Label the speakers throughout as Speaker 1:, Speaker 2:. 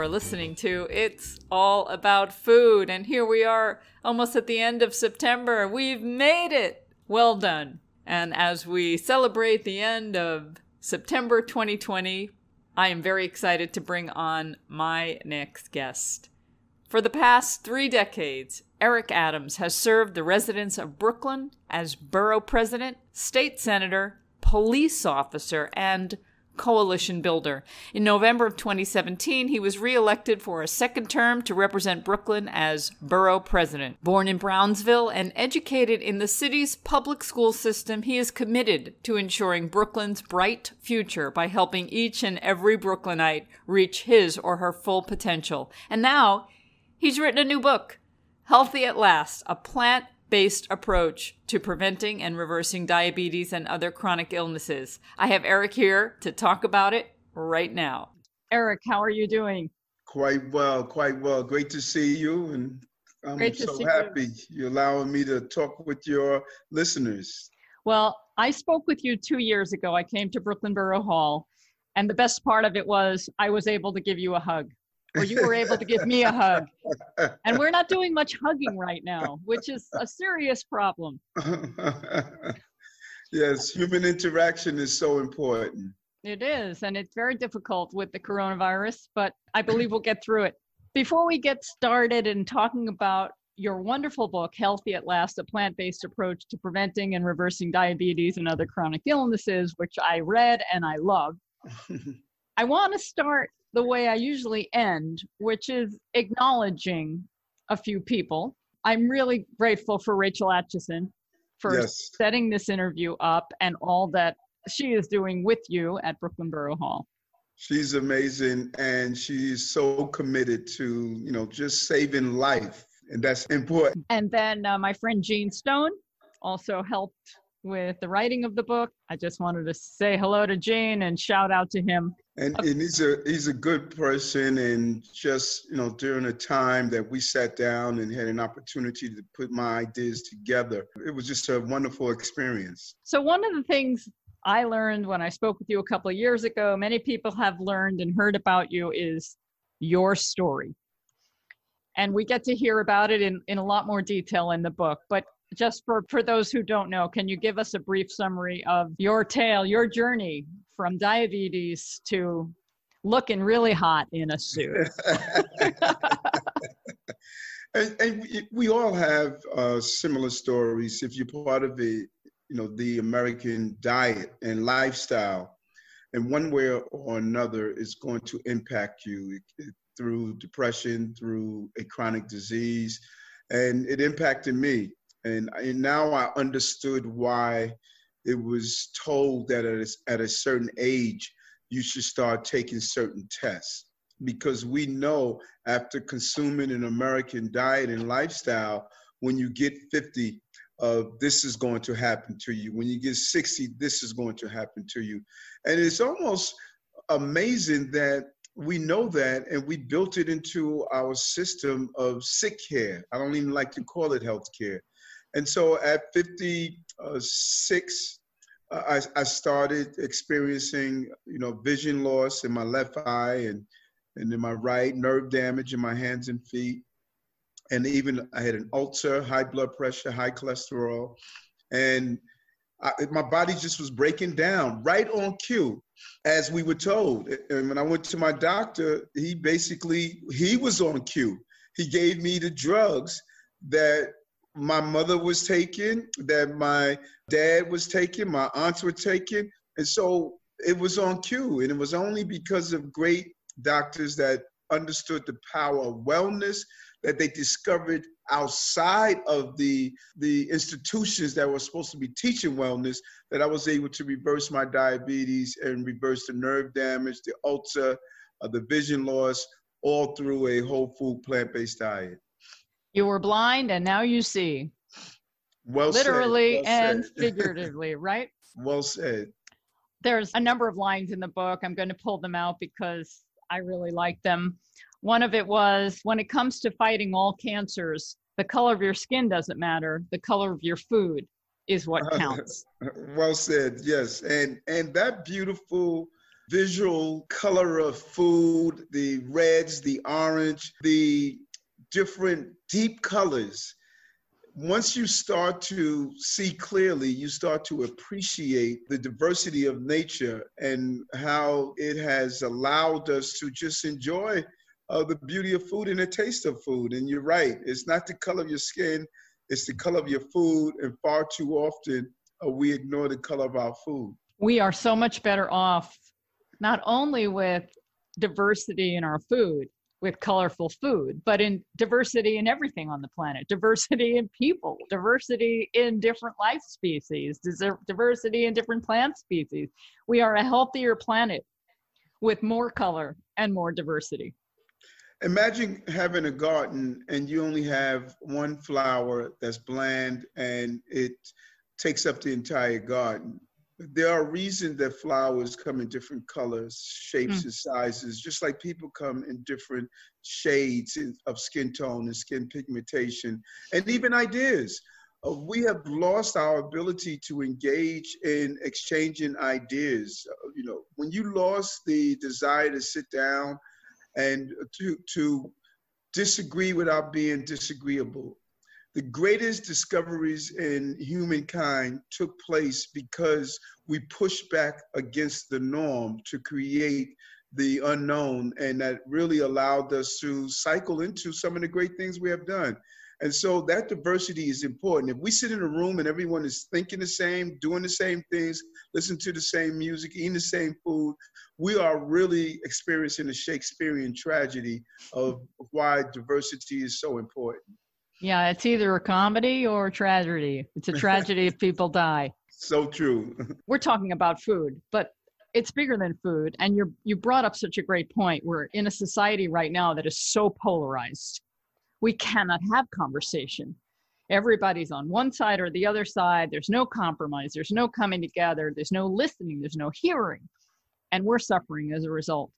Speaker 1: are listening to It's All About Food, and here we are almost at the end of September. We've made it! Well done. And as we celebrate the end of September 2020, I am very excited to bring on my next guest. For the past three decades, Eric Adams has served the residents of Brooklyn as borough president, state senator, police officer, and coalition builder. In November of 2017, he was reelected for a second term to represent Brooklyn as borough president. Born in Brownsville and educated in the city's public school system, he is committed to ensuring Brooklyn's bright future by helping each and every Brooklynite reach his or her full potential. And now, he's written a new book, Healthy at Last, a plant based approach to preventing and reversing diabetes and other chronic illnesses. I have Eric here to talk about it right now. Eric, how are you doing?
Speaker 2: Quite well, quite well. Great to see you, and I'm Great so happy you. are allowing me to talk with your listeners.
Speaker 1: Well, I spoke with you two years ago. I came to Brooklyn Borough Hall, and the best part of it was I was able to give you a hug or you were able to give me a hug. And we're not doing much hugging right now, which is a serious problem.
Speaker 2: yes, human interaction is so important.
Speaker 1: It is, and it's very difficult with the coronavirus, but I believe we'll get through it. Before we get started in talking about your wonderful book, Healthy at Last, a plant based approach to preventing and reversing diabetes and other chronic illnesses, which I read and I love, I want to start the way I usually end, which is acknowledging a few people. I'm really grateful for Rachel Atcheson for yes. setting this interview up and all that she is doing with you at Brooklyn Borough Hall.
Speaker 2: She's amazing and she's so committed to, you know, just saving life. And that's important.
Speaker 1: And then uh, my friend Gene Stone also helped with the writing of the book. I just wanted to say hello to Gene and shout out to him.
Speaker 2: And, and he's a he's a good person, and just you know during the time that we sat down and had an opportunity to put my ideas together, it was just a wonderful experience.
Speaker 1: So one of the things I learned when I spoke with you a couple of years ago, many people have learned and heard about you is your story. And we get to hear about it in, in a lot more detail in the book. But just for, for those who don't know, can you give us a brief summary of your tale, your journey from diabetes to looking really hot in a suit?
Speaker 2: and, and, we all have uh, similar stories. If you're part of the, you know, the American diet and lifestyle, and one way or another is going to impact you through depression, through a chronic disease, and it impacted me and, and now I understood why it was told that at a, at a certain age you should start taking certain tests because we know after consuming an American diet and lifestyle, when you get 50, uh, this is going to happen to you. When you get 60, this is going to happen to you. And it's almost amazing that we know that and we built it into our system of sick care. I don't even like to call it health care. And so at 56, uh, I, I started experiencing, you know, vision loss in my left eye and, and in my right, nerve damage in my hands and feet. And even I had an ulcer, high blood pressure, high cholesterol. And I, my body just was breaking down right on cue, as we were told. And when I went to my doctor, he basically, he was on cue. He gave me the drugs that my mother was taken, that my dad was taken, my aunts were taken. And so it was on cue. And it was only because of great doctors that understood the power of wellness that they discovered outside of the the institutions that were supposed to be teaching wellness that I was able to reverse my diabetes and reverse the nerve damage, the ulcer, uh, the vision loss, all through a whole food plant-based diet.
Speaker 1: You were blind and now you see.
Speaker 2: Well
Speaker 1: Literally
Speaker 2: well
Speaker 1: and figuratively, right?
Speaker 2: Well said.
Speaker 1: There's a number of lines in the book. I'm going to pull them out because I really like them. One of it was when it comes to fighting all cancers, the color of your skin doesn't matter. The color of your food is what counts.
Speaker 2: well said. Yes. And and that beautiful visual color of food, the reds, the orange, the different deep colors. Once you start to see clearly, you start to appreciate the diversity of nature and how it has allowed us to just enjoy uh, the beauty of food and the taste of food. And you're right, it's not the color of your skin, it's the color of your food. And far too often, uh, we ignore the color of our food.
Speaker 1: We are so much better off, not only with diversity in our food, with colorful food, but in diversity in everything on the planet, diversity in people, diversity in different life species, diversity in different plant species. We are a healthier planet with more color and more diversity.
Speaker 2: Imagine having a garden and you only have one flower that's bland and it takes up the entire garden. There are reasons that flowers come in different colors, shapes, mm. and sizes, just like people come in different shades of skin tone and skin pigmentation, and even ideas. Uh, we have lost our ability to engage in exchanging ideas. Uh, you know, when you lost the desire to sit down and to, to disagree without being disagreeable. The greatest discoveries in humankind took place because we pushed back against the norm to create the unknown, and that really allowed us to cycle into some of the great things we have done. And so that diversity is important. If we sit in a room and everyone is thinking the same, doing the same things, listening to the same music, eating the same food, we are really experiencing the Shakespearean tragedy of why diversity is so important.
Speaker 1: Yeah, it's either a comedy or a tragedy. It's a tragedy if people die.
Speaker 2: So true.
Speaker 1: We're talking about food, but it's bigger than food. And you you brought up such a great point. We're in a society right now that is so polarized we cannot have conversation. Everybody's on one side or the other side. There's no compromise. There's no coming together. There's no listening. There's no hearing. And we're suffering as a result.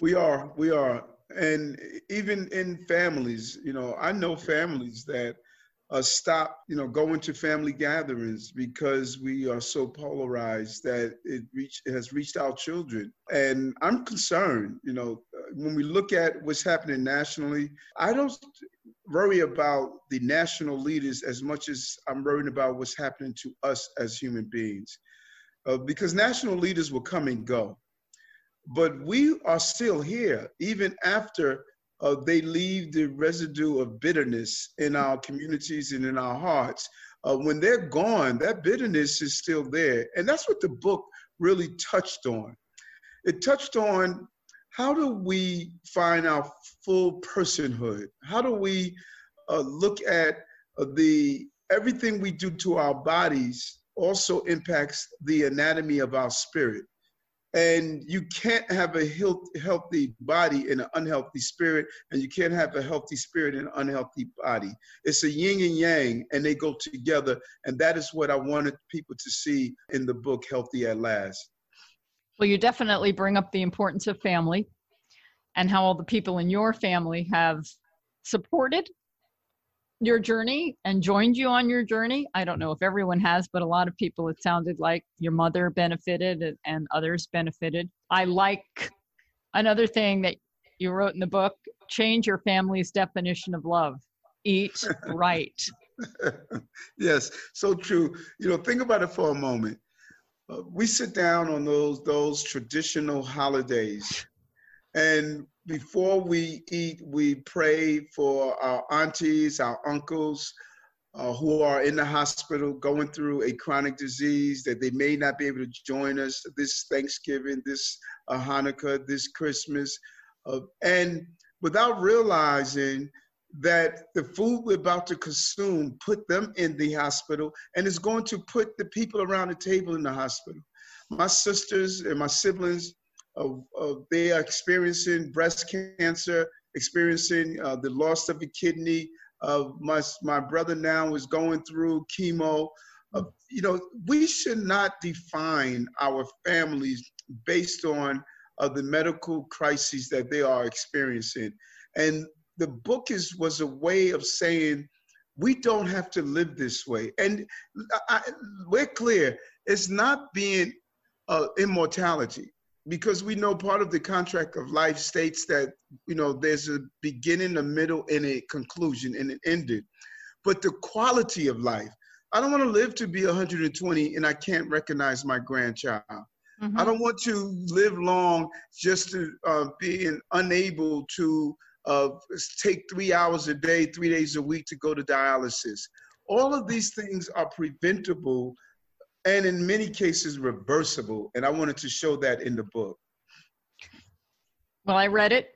Speaker 2: We are. We are. And even in families, you know, I know families that uh, stop, you know, going to family gatherings because we are so polarized that it reach it has reached our children. And I'm concerned, you know, when we look at what's happening nationally, I don't worry about the national leaders as much as I'm worried about what's happening to us as human beings. Uh, because national leaders will come and go. But we are still here, even after uh, they leave the residue of bitterness in our communities and in our hearts. Uh, when they're gone, that bitterness is still there. And that's what the book really touched on. It touched on how do we find our full personhood? How do we uh, look at uh, the everything we do to our bodies also impacts the anatomy of our spirit. And you can't have a healthy body in an unhealthy spirit, and you can't have a healthy spirit in an unhealthy body. It's a yin and yang, and they go together. And that is what I wanted people to see in the book, Healthy at Last.
Speaker 1: Well, you definitely bring up the importance of family and how all the people in your family have supported your journey and joined you on your journey. I don't know if everyone has, but a lot of people, it sounded like your mother benefited and others benefited. I like another thing that you wrote in the book change your family's definition of love. Eat right.
Speaker 2: yes, so true. You know, think about it for a moment. Uh, we sit down on those those traditional holidays and before we eat, we pray for our aunties, our uncles uh, who are in the hospital going through a chronic disease that they may not be able to join us this Thanksgiving, this uh, Hanukkah, this Christmas. Uh, and without realizing that the food we're about to consume put them in the hospital and is going to put the people around the table in the hospital. My sisters and my siblings of, of they are experiencing breast cancer, experiencing uh, the loss of a kidney. Uh, my my brother now is going through chemo. Uh, you know, we should not define our families based on uh, the medical crises that they are experiencing. And the book is was a way of saying we don't have to live this way. And I, we're clear. It's not being uh, immortality because we know part of the contract of life states that you know there's a beginning a middle and a conclusion and it ended. But the quality of life i don't want to live to be 120 and i can't recognize my grandchild. Mm-hmm. i don't want to live long just to uh, being unable to uh, take three hours a day three days a week to go to dialysis. All of these things are preventable and in many cases reversible. And I wanted to show that in the book.
Speaker 1: Well, I read it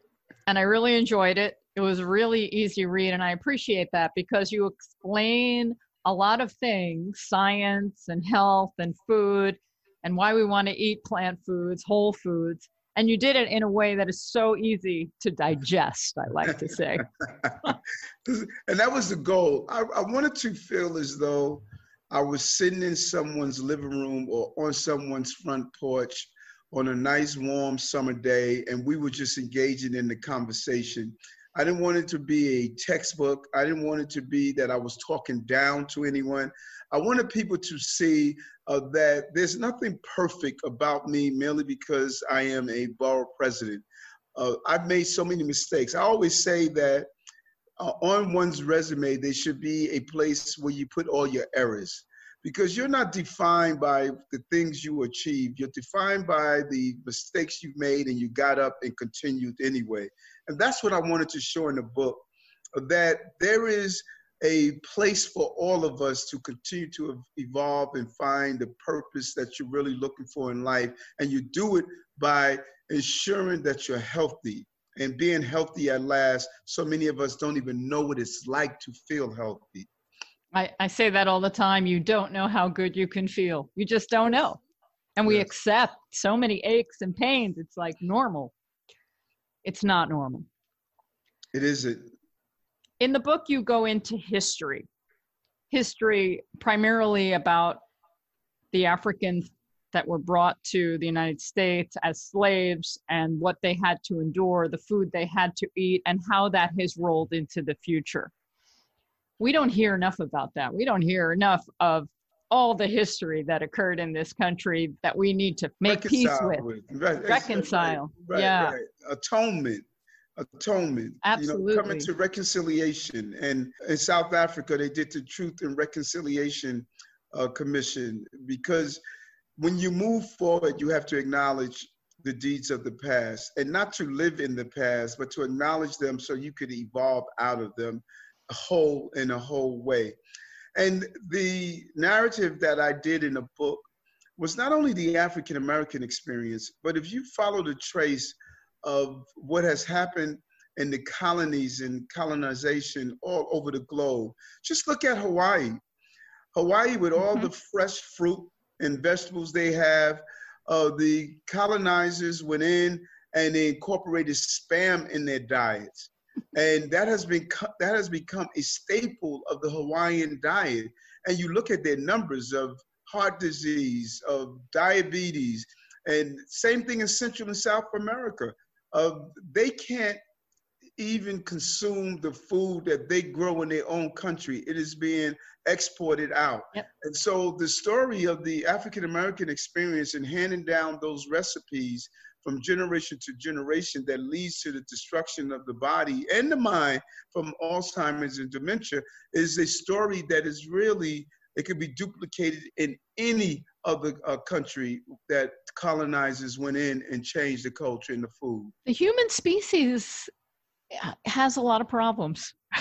Speaker 1: and I really enjoyed it. It was a really easy read, and I appreciate that because you explain a lot of things science and health and food and why we want to eat plant foods, whole foods. And you did it in a way that is so easy to digest, I like to say.
Speaker 2: and that was the goal. I, I wanted to feel as though I was sitting in someone's living room or on someone's front porch on a nice warm summer day, and we were just engaging in the conversation. I didn't want it to be a textbook. I didn't want it to be that I was talking down to anyone. I wanted people to see uh, that there's nothing perfect about me merely because I am a borough president. Uh, I've made so many mistakes. I always say that uh, on one's resume, there should be a place where you put all your errors because you're not defined by the things you achieved. You're defined by the mistakes you've made and you got up and continued anyway. And that's what I wanted to show in the book that there is a place for all of us to continue to evolve and find the purpose that you're really looking for in life. And you do it by ensuring that you're healthy and being healthy at last. So many of us don't even know what it's like to feel healthy.
Speaker 1: I, I say that all the time. You don't know how good you can feel. You just don't know. And we yes. accept so many aches and pains. It's like normal. It's not normal.
Speaker 2: It isn't.
Speaker 1: In the book, you go into history. History primarily about the Africans that were brought to the United States as slaves and what they had to endure, the food they had to eat, and how that has rolled into the future. We don't hear enough about that. We don't hear enough of all the history that occurred in this country that we need to make Reconcile peace with. with. Right. Reconcile. Right, right, yeah.
Speaker 2: Atonement. Atonement.
Speaker 1: Absolutely.
Speaker 2: You know, coming to reconciliation. And in South Africa, they did the Truth and Reconciliation uh, Commission because when you move forward, you have to acknowledge the deeds of the past and not to live in the past, but to acknowledge them so you could evolve out of them a whole in a whole way. And the narrative that I did in the book was not only the African American experience, but if you follow the trace of what has happened in the colonies and colonization all over the globe, just look at Hawaii. Hawaii, with all mm-hmm. the fresh fruit and vegetables they have. Uh, the colonizers went in and they incorporated spam in their diets. And that has been that has become a staple of the Hawaiian diet. And you look at their numbers of heart disease, of diabetes, and same thing in Central and South America. Uh, they can't even consume the food that they grow in their own country. It is being exported out. Yep. And so the story of the African American experience and handing down those recipes from generation to generation that leads to the destruction of the body and the mind from Alzheimer's and dementia is a story that is really, it could be duplicated in any other uh, country that colonizers went in and changed the culture and the food.
Speaker 1: The human species has a lot of problems.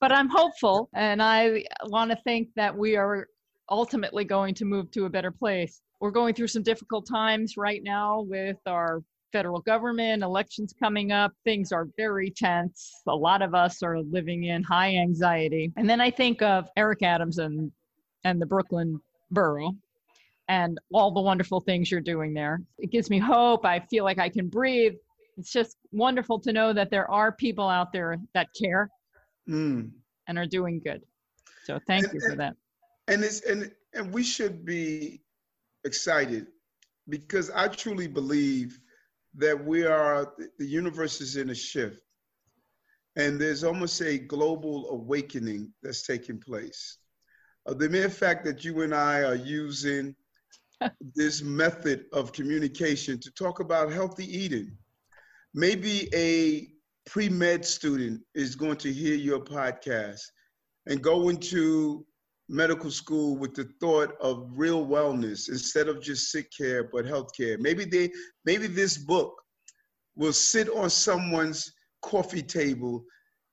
Speaker 1: but I'm hopeful, and I want to think that we are ultimately going to move to a better place. We're going through some difficult times right now with our federal government, elections coming up. Things are very tense. A lot of us are living in high anxiety. And then I think of Eric Adams and, and the Brooklyn borough and all the wonderful things you're doing there. It gives me hope. I feel like I can breathe it's just wonderful to know that there are people out there that care mm. and are doing good. So thank and, you for that.
Speaker 2: And it's and and we should be excited because I truly believe that we are the universe is in a shift. And there's almost a global awakening that's taking place. Uh, the mere fact that you and I are using this method of communication to talk about healthy eating. Maybe a pre med student is going to hear your podcast and go into medical school with the thought of real wellness instead of just sick care but health care. Maybe they maybe this book will sit on someone's coffee table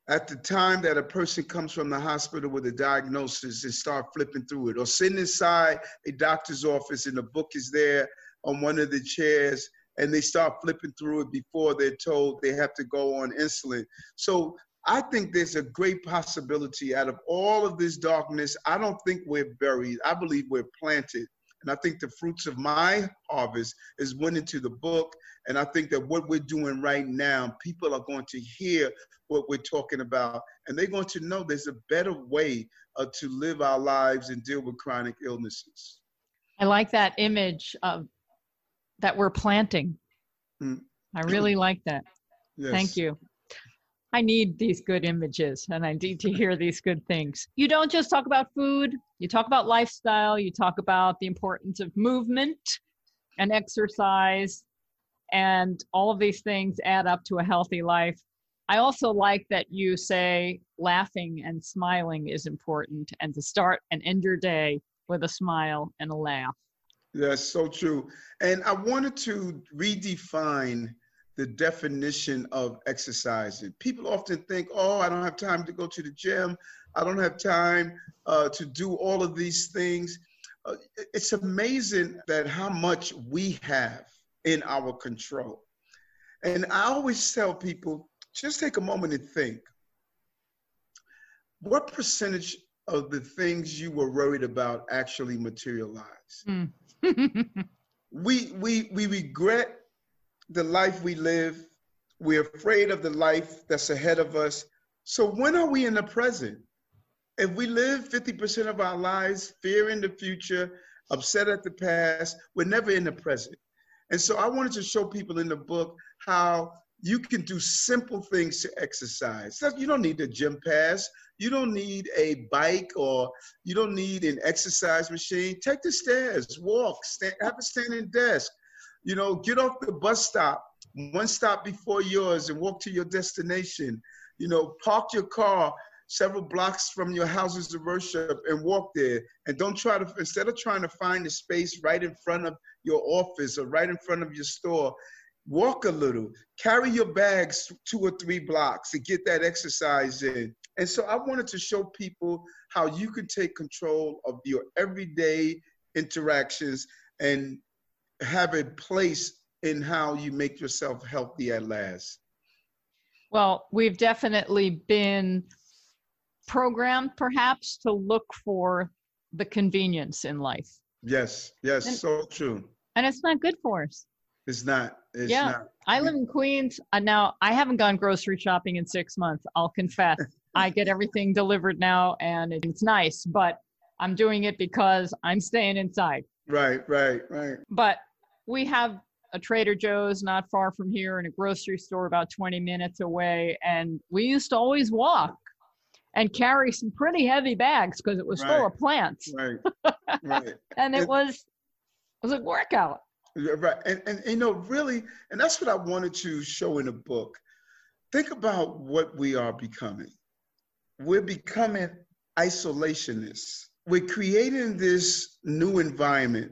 Speaker 2: at the time that a person comes from the hospital with a diagnosis and start flipping through it or sitting inside a doctor's office and the book is there on one of the chairs and they start flipping through it before they're told they have to go on insulin. So I think there's a great possibility out of all of this darkness. I don't think we're buried. I believe we're planted. And I think the fruits of my harvest is went into the book. And I think that what we're doing right now, people are going to hear what we're talking about. And they're going to know there's a better way uh, to live our lives and deal with chronic illnesses.
Speaker 1: I like that image of that we're planting. Mm. I really like that. Yes. Thank you. I need these good images and I need to hear these good things. You don't just talk about food, you talk about lifestyle, you talk about the importance of movement and exercise, and all of these things add up to a healthy life. I also like that you say laughing and smiling is important and to start and end your day with a smile and a laugh.
Speaker 2: That's so true. And I wanted to redefine the definition of exercising. People often think, oh, I don't have time to go to the gym. I don't have time uh, to do all of these things. Uh, it's amazing that how much we have in our control. And I always tell people, just take a moment and think. What percentage of the things you were worried about actually materialized? Mm. we, we, we regret the life we live. We're afraid of the life that's ahead of us. So when are we in the present? If we live 50% of our lives fearing the future, upset at the past, we're never in the present. And so I wanted to show people in the book how you can do simple things to exercise. You don't need a gym pass. You don't need a bike or you don't need an exercise machine. Take the stairs, walk, stand, have a standing desk, you know, get off the bus stop, one stop before yours, and walk to your destination. You know, park your car several blocks from your houses of worship and walk there. And don't try to, instead of trying to find a space right in front of your office or right in front of your store, walk a little, carry your bags two or three blocks to get that exercise in. And so I wanted to show people how you can take control of your everyday interactions and have a place in how you make yourself healthy at last?
Speaker 1: Well, we've definitely been programmed perhaps to look for the convenience in life.
Speaker 2: Yes, yes, and, so true.
Speaker 1: And it's not good for us.
Speaker 2: It's not. It's
Speaker 1: yeah,
Speaker 2: not.
Speaker 1: I live in Queens. Uh, now, I haven't gone grocery shopping in six months. I'll confess. I get everything delivered now and it's nice, but I'm doing it because I'm staying inside.
Speaker 2: Right, right, right.
Speaker 1: But we have a Trader Joe's not far from here and a grocery store about 20 minutes away. And we used to always walk and carry some pretty heavy bags because it was right. full of plants.
Speaker 2: Right. Right.
Speaker 1: and it, it was it was a workout.
Speaker 2: Right. And, and you know, really, and that's what I wanted to show in the book. Think about what we are becoming. We're becoming isolationists. We're creating this new environment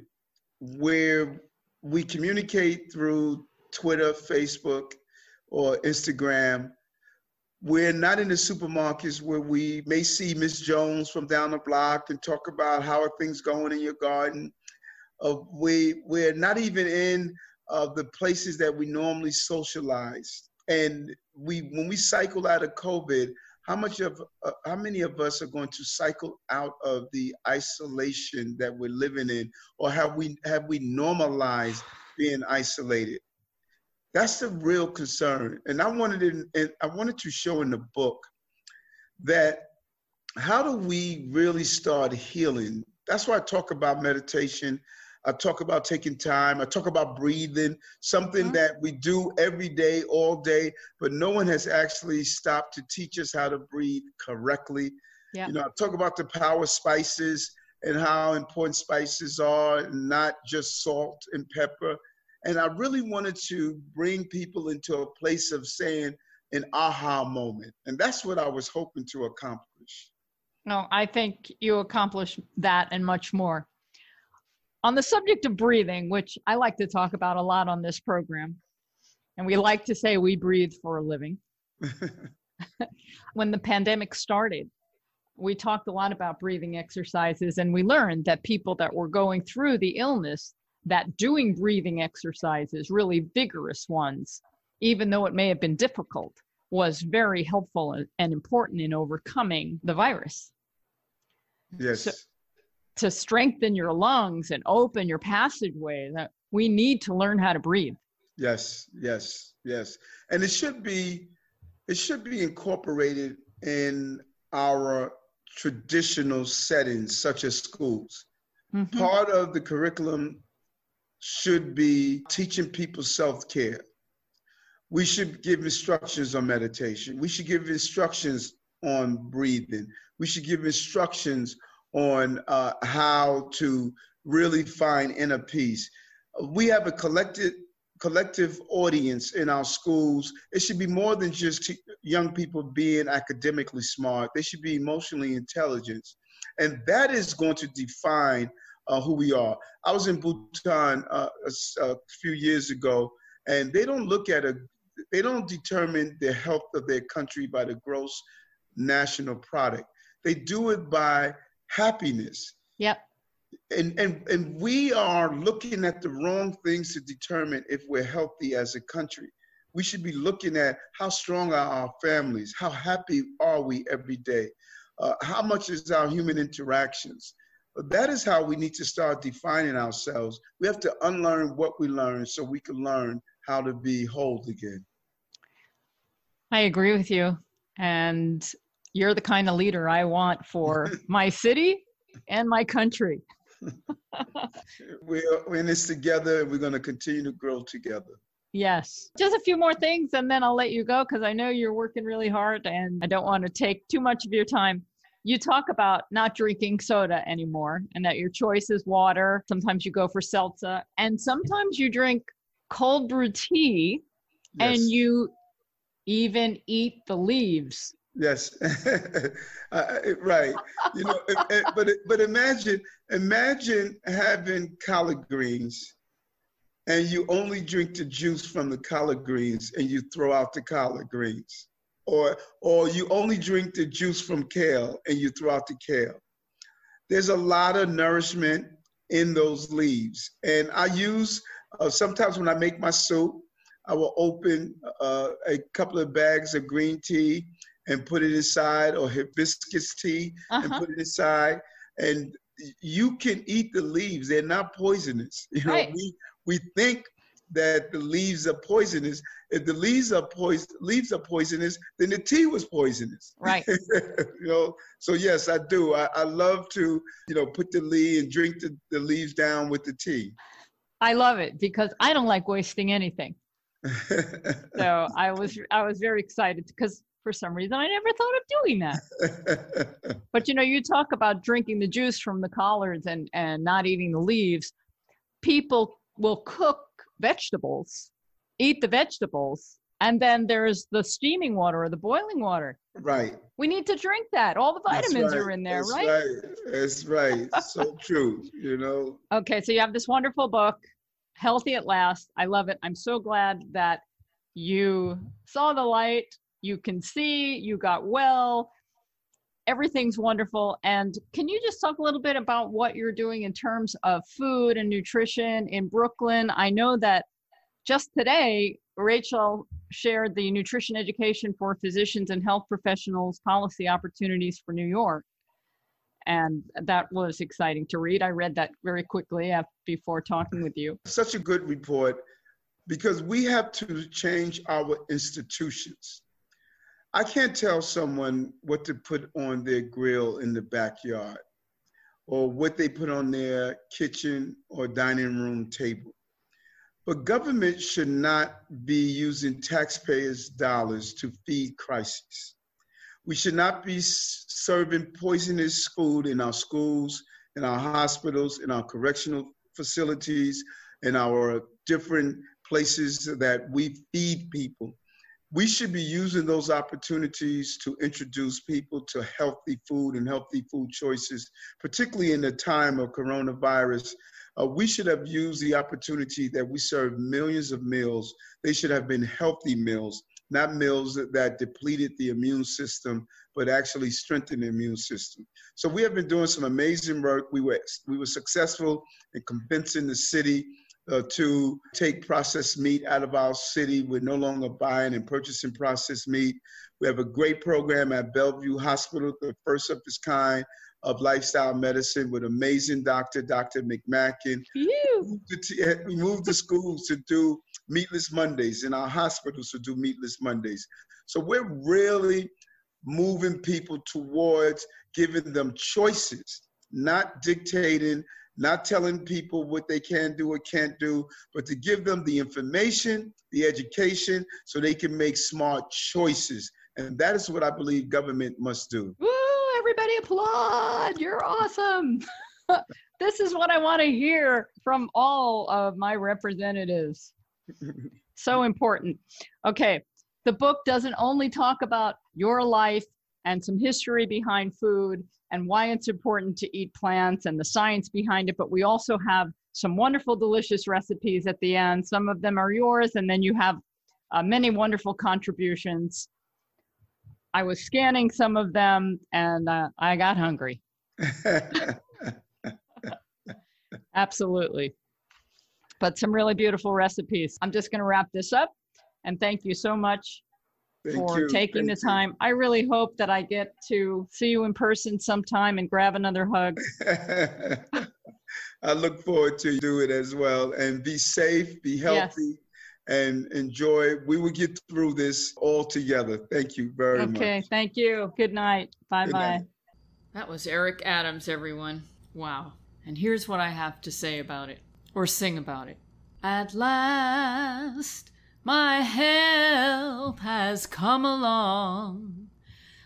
Speaker 2: where we communicate through Twitter, Facebook, or Instagram. We're not in the supermarkets where we may see Miss Jones from down the block and talk about how are things going in your garden. Uh, we we're not even in uh, the places that we normally socialize. And we when we cycle out of COVID, how much of uh, how many of us are going to cycle out of the isolation that we're living in? Or have we have we normalized being isolated? That's the real concern. And i wanted to, i wanted to show in the book that how do we really start healing? That's why i talk about meditation I talk about taking time. I talk about breathing, something mm-hmm. that we do every day, all day, but no one has actually stopped to teach us how to breathe correctly. Yeah. You know, I talk about the power spices and how important spices are, not just salt and pepper. And I really wanted to bring people into a place of saying an aha moment. And that's what I was hoping to accomplish.
Speaker 1: No, I think you accomplished that and much more. On the subject of breathing, which I like to talk about a lot on this program, and we like to say we breathe for a living. when the pandemic started, we talked a lot about breathing exercises, and we learned that people that were going through the illness, that doing breathing exercises, really vigorous ones, even though it may have been difficult, was very helpful and important in overcoming the virus.
Speaker 2: Yes.
Speaker 1: So, to strengthen your lungs and open your passageway, that we need to learn how to breathe.
Speaker 2: Yes, yes, yes. And it should be it should be incorporated in our traditional settings such as schools. Mm-hmm. Part of the curriculum should be teaching people self-care. We should give instructions on meditation. We should give instructions on breathing. We should give instructions on uh, how to really find inner peace. We have a collective collective audience in our schools. It should be more than just young people being academically smart. They should be emotionally intelligent, and that is going to define uh, who we are. I was in Bhutan uh, a, a few years ago, and they don't look at a they don't determine the health of their country by the gross national product. They do it by happiness.
Speaker 1: Yep.
Speaker 2: And, and, and we are looking at the wrong things to determine if we're healthy as a country. We should be looking at how strong are our families? How happy are we every day? Uh, how much is our human interactions? But that is how we need to start defining ourselves. We have to unlearn what we learned so we can learn how to be whole again.
Speaker 1: I agree with you. And you're the kind of leader I want for my city and my country.
Speaker 2: we're in this together and we're going to continue to grow together.
Speaker 1: Yes. Just a few more things and then I'll let you go because I know you're working really hard and I don't want to take too much of your time. You talk about not drinking soda anymore and that your choice is water. Sometimes you go for seltzer and sometimes you drink cold brew tea yes. and you even eat the leaves
Speaker 2: Yes, uh, right. You know, but but imagine imagine having collard greens, and you only drink the juice from the collard greens, and you throw out the collard greens, or or you only drink the juice from kale, and you throw out the kale. There's a lot of nourishment in those leaves, and I use uh, sometimes when I make my soup, I will open uh, a couple of bags of green tea and put it inside, or hibiscus tea uh-huh. and put it inside. And you can eat the leaves; they're not poisonous. You know, right. we we think that the leaves are poisonous. If the leaves are poison, leaves are poisonous, then the tea was poisonous.
Speaker 1: Right.
Speaker 2: you know. So yes, I do. I, I love to you know put the leaf and drink the, the leaves down with the tea.
Speaker 1: I love it because I don't like wasting anything. so I was I was very excited because for some reason i never thought of doing that. But you know you talk about drinking the juice from the collards and and not eating the leaves. People will cook vegetables eat the vegetables and then there's the steaming water or the boiling water.
Speaker 2: Right.
Speaker 1: We need to drink that. All the vitamins right. are in there
Speaker 2: That's
Speaker 1: right?
Speaker 2: right. That's right. So true you know?
Speaker 1: Okay so you have this wonderful book healthy at last. I love it. I'm so glad that you saw the light you can see, you got well, everything's wonderful. And can you just talk a little bit about what you're doing in terms of food and nutrition in Brooklyn? I know that just today, Rachel shared the nutrition education for physicians and health professionals policy opportunities for New York. And that was exciting to read. I read that very quickly before talking with you.
Speaker 2: Such a good report because we have to change our institutions. I can't tell someone what to put on their grill in the backyard or what they put on their kitchen or dining room table. But government should not be using taxpayers' dollars to feed crises. We should not be serving poisonous food in our schools in our hospitals, in our correctional facilities, in our different places that we feed people. We should be using those opportunities to introduce people to healthy food and healthy food choices, particularly in the time of coronavirus. Uh, we should have used the opportunity that we serve millions of meals. They should have been healthy meals, not meals that, that depleted the immune system, but actually strengthened the immune system. So we have been doing some amazing work. We were we were successful in convincing the city uh, to take processed meat out of our city. We're no longer buying and purchasing processed meat. We have a great program at Bellevue Hospital, the first of its kind of lifestyle medicine with amazing doctor, Dr. McMacken. We moved the schools to do meatless Mondays and our hospitals to do meatless Mondays. So we're really moving people towards giving them choices, not dictating not telling people what they can do or can't do, but to give them the information, the education, so they can make smart choices. And that is what I believe government must do.
Speaker 3: Woo! Everybody applaud! You're awesome. this is what I want to hear from all of my representatives. so important. Okay, the book doesn't only talk about your life and some history behind food and why it's important to eat plants and the science behind it. But we also have some wonderful, delicious recipes at the end. Some of them are yours, and then you have uh, many wonderful contributions. I was scanning some of them and uh, I got hungry. Absolutely. But some really beautiful recipes. I'm just going to wrap this up and thank you so much Thank for you. taking Thank the time. You. I really hope that I get to see you in person sometime and grab another hug.
Speaker 2: I look forward to do it as well. And be safe, be healthy, yes. and enjoy. We will get through this all together. Thank you very
Speaker 3: okay,
Speaker 2: much.
Speaker 3: Okay, thank you. Good night. Bye Good bye. Night.
Speaker 1: That was Eric Adams, everyone. Wow. And here's what I have to say about it, or sing about it. At last, my help has come along.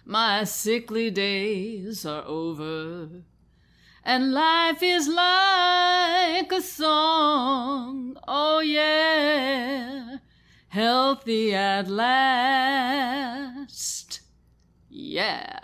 Speaker 1: My sickly days are over. And life is like a song. Oh, yeah. Healthy at last. Yeah.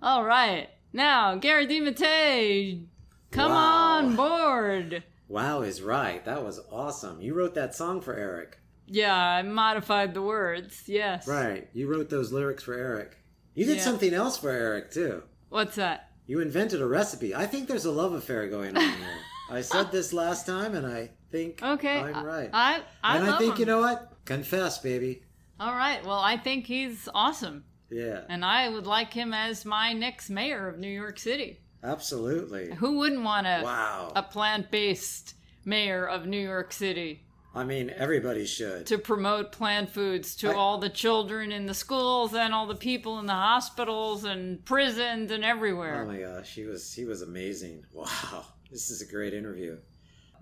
Speaker 1: All right. Now, Gary De Mattei, come wow. on board.
Speaker 4: Wow is right. That was awesome. You wrote that song for Eric.
Speaker 1: Yeah, I modified the words. Yes.
Speaker 4: Right. You wrote those lyrics for Eric. You did yeah. something else for Eric too.
Speaker 1: What's that?
Speaker 4: You invented a recipe. I think there's a love affair going on here. I said this last time, and I think okay, I'm right.
Speaker 1: I, I
Speaker 4: and
Speaker 1: I
Speaker 4: think
Speaker 1: him.
Speaker 4: you know what? Confess, baby.
Speaker 1: All right. Well, I think he's awesome.
Speaker 4: Yeah.
Speaker 1: And I would like him as my next mayor of New York City.
Speaker 4: Absolutely.
Speaker 1: Who wouldn't want a
Speaker 4: wow.
Speaker 1: a plant-based mayor of New York City?
Speaker 4: I mean, everybody should.
Speaker 1: To promote plant foods to I, all the children in the schools and all the people in the hospitals and prisons and everywhere.
Speaker 4: Oh my gosh, he was he was amazing. Wow. This is a great interview.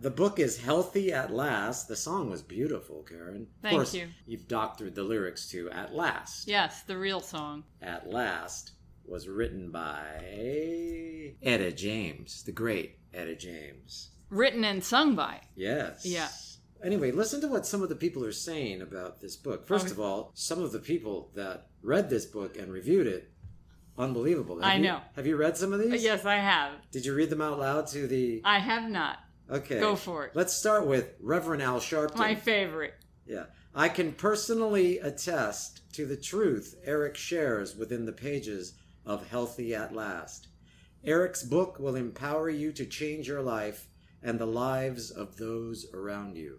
Speaker 4: The book is Healthy at Last. The song was beautiful, Caryn.
Speaker 1: Thank
Speaker 4: of course,
Speaker 1: you.
Speaker 4: You've doctored the lyrics to At Last.
Speaker 1: Yes, the real song.
Speaker 4: At Last was written by Etta James, the great Etta James.
Speaker 1: Written and sung by.
Speaker 4: Yes.
Speaker 1: Yeah.
Speaker 4: Anyway, listen to what some of the people are saying about this book. First okay. of all, some of the people that read this book and reviewed it, unbelievable.
Speaker 1: Have I
Speaker 4: you,
Speaker 1: know.
Speaker 4: Have you read some of these?
Speaker 1: Yes, I have.
Speaker 4: Did you read them out loud to the.
Speaker 1: I have not.
Speaker 4: Okay.
Speaker 1: Go for it.
Speaker 4: Let's start with Reverend Al Sharpton.
Speaker 1: My favorite.
Speaker 4: Yeah. I can personally attest to the truth Eric shares within the pages of Healthy at Last. Eric's book will empower you to change your life and the lives of those around you.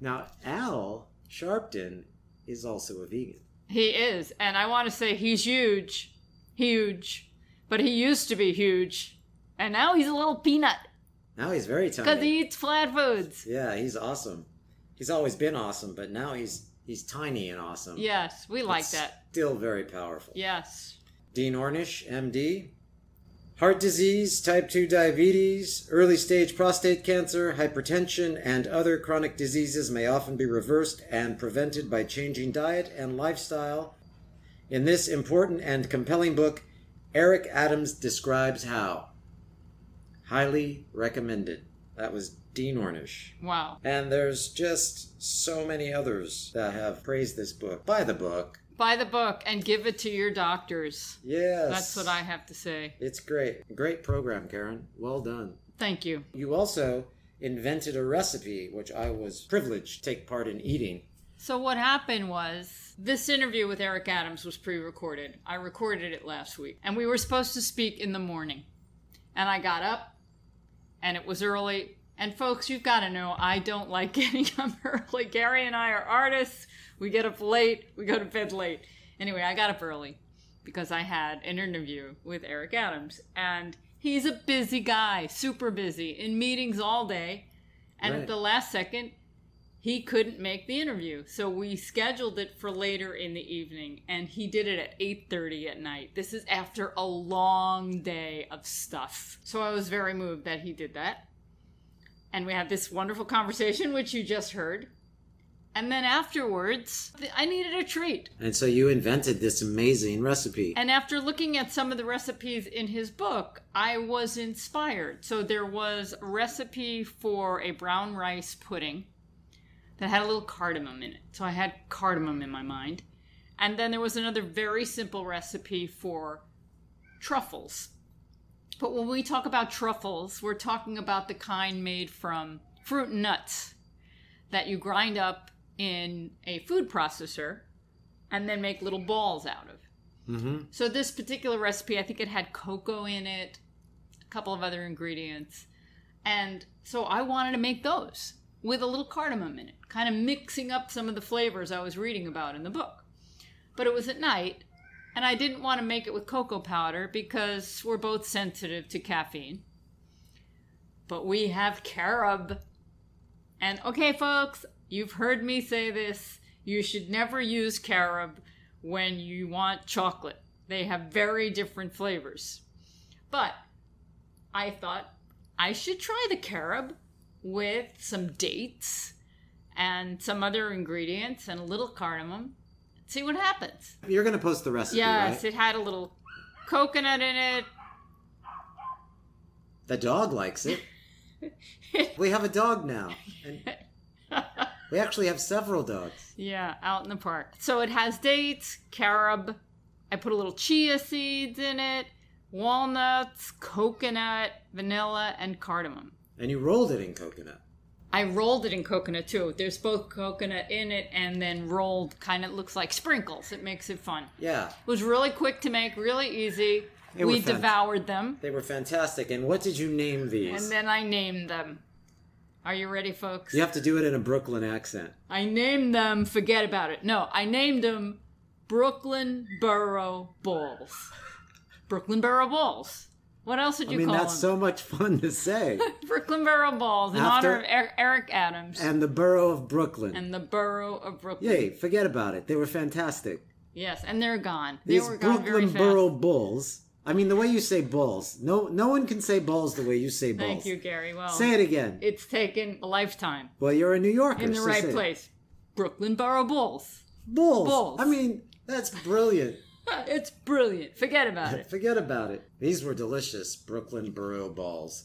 Speaker 4: Now, Al Sharpton is also a vegan.
Speaker 1: He is, and I want to say he's huge, huge, but he used to be huge, and now he's a little peanut.
Speaker 4: Now he's very tiny.
Speaker 1: Because he eats flat foods.
Speaker 4: Yeah, he's awesome. He's always been awesome, but now he's he's tiny and awesome.
Speaker 1: Yes, we like that.
Speaker 4: Still very powerful.
Speaker 1: Yes.
Speaker 4: Dean Ornish, MD. Heart disease, type 2 diabetes, early stage prostate cancer, hypertension, and other chronic diseases may often be reversed and prevented by changing diet and lifestyle. In this important and compelling book, Eric Adams describes how. Highly recommended. That was Dean Ornish.
Speaker 1: Wow.
Speaker 4: And there's just so many others that have praised this book. Buy the book.
Speaker 1: Buy the book and give it to your doctors.
Speaker 4: Yes.
Speaker 1: That's what I have to say.
Speaker 4: It's great. Great program, Caryn. Well done.
Speaker 1: Thank you.
Speaker 4: You also invented a recipe which I was privileged to take part in eating.
Speaker 1: So what happened was this interview with Eric Adams was pre-recorded. I recorded it last week, and we were supposed to speak in the morning. And I got up, and it was early. And folks, you've got to know I don't like getting up early. Gary and I are artists. We get up late. We go to bed late. Anyway, I got up early because I had an interview with Eric Adams, and he's a busy guy, super busy, in meetings all day. And
Speaker 4: Right.
Speaker 1: at the last second, he couldn't make the interview so we scheduled it for later in the evening and he did it at 8.30 at night this is after a long day of stuff so i was very moved that he did that and we had this wonderful conversation which you just heard and then afterwards i needed a treat
Speaker 4: And so you invented this amazing recipe.
Speaker 1: and after looking at some of the recipes in his book, I was inspired. So there was a recipe for a brown rice pudding that had a little cardamom in it. So I had cardamom in my mind. And then there was another very simple recipe for truffles. But when we talk about truffles, we're talking about the kind made from fruit and nuts that you grind up in a food processor and then make little balls out of.
Speaker 4: Mm-hmm.
Speaker 1: So this particular recipe, I think it had cocoa in it, a couple of other ingredients. And so I wanted to make those with a little cardamom in it, kind of mixing up some of the flavors I was reading about in the book. But it was at night, and I didn't want to make it with cocoa powder because we're both sensitive to caffeine. But we have carob. And okay, folks, you've heard me say this. You should never use carob when you want chocolate. They have very different flavors. But I thought I should try the carob with some dates and some other ingredients and a little cardamom. See what happens.
Speaker 4: You're going to post the recipe,
Speaker 1: yes,
Speaker 4: right?
Speaker 1: it had a little coconut in it.
Speaker 4: The dog likes it. we have a dog now. And we actually have several dogs.
Speaker 1: Yeah, out in the park. So it has dates, carob. I put a little chia seeds in it, walnuts, coconut, vanilla, and cardamom.
Speaker 4: And you rolled it in coconut.
Speaker 1: I rolled it in coconut too. There's both coconut in it and then rolled, kind of looks like sprinkles. It makes it fun.
Speaker 4: Yeah,
Speaker 1: It was really quick to make, really easy.
Speaker 4: They
Speaker 1: we devoured them,
Speaker 4: they were fantastic. And what did you name these?
Speaker 1: and then I named them. Are you ready, folks?
Speaker 4: you have to do it in a Brooklyn accent.
Speaker 1: I named them, forget about it. No, I named them Brooklyn Borough Bulls. Brooklyn Borough Bulls. What else did you?
Speaker 4: I mean,
Speaker 1: call
Speaker 4: that's
Speaker 1: them?
Speaker 4: so much fun to say.
Speaker 1: Brooklyn Borough Balls in
Speaker 4: After-
Speaker 1: honor of Er- Eric Adams and,
Speaker 4: the borough of Brooklyn.
Speaker 1: And the borough of Brooklyn.
Speaker 4: Yay, forget about it. They were fantastic.
Speaker 1: Yes, and they're gone. They
Speaker 4: These
Speaker 1: were gone very
Speaker 4: Brooklyn
Speaker 1: fast.
Speaker 4: Borough Bulls. I mean, the way you say balls, No, no one can say balls the way you say balls.
Speaker 1: Thank you, Gary. Well,
Speaker 4: Say it again.
Speaker 1: it's taken a lifetime
Speaker 4: well, you're a New Yorker.
Speaker 1: in the
Speaker 4: so
Speaker 1: right
Speaker 4: say it.
Speaker 1: place. Brooklyn Borough Bulls.
Speaker 4: Bulls.
Speaker 1: Bulls.
Speaker 4: I mean, that's brilliant.
Speaker 1: It's brilliant. Forget about it.
Speaker 4: Forget about it. These were delicious Brooklyn Borough balls.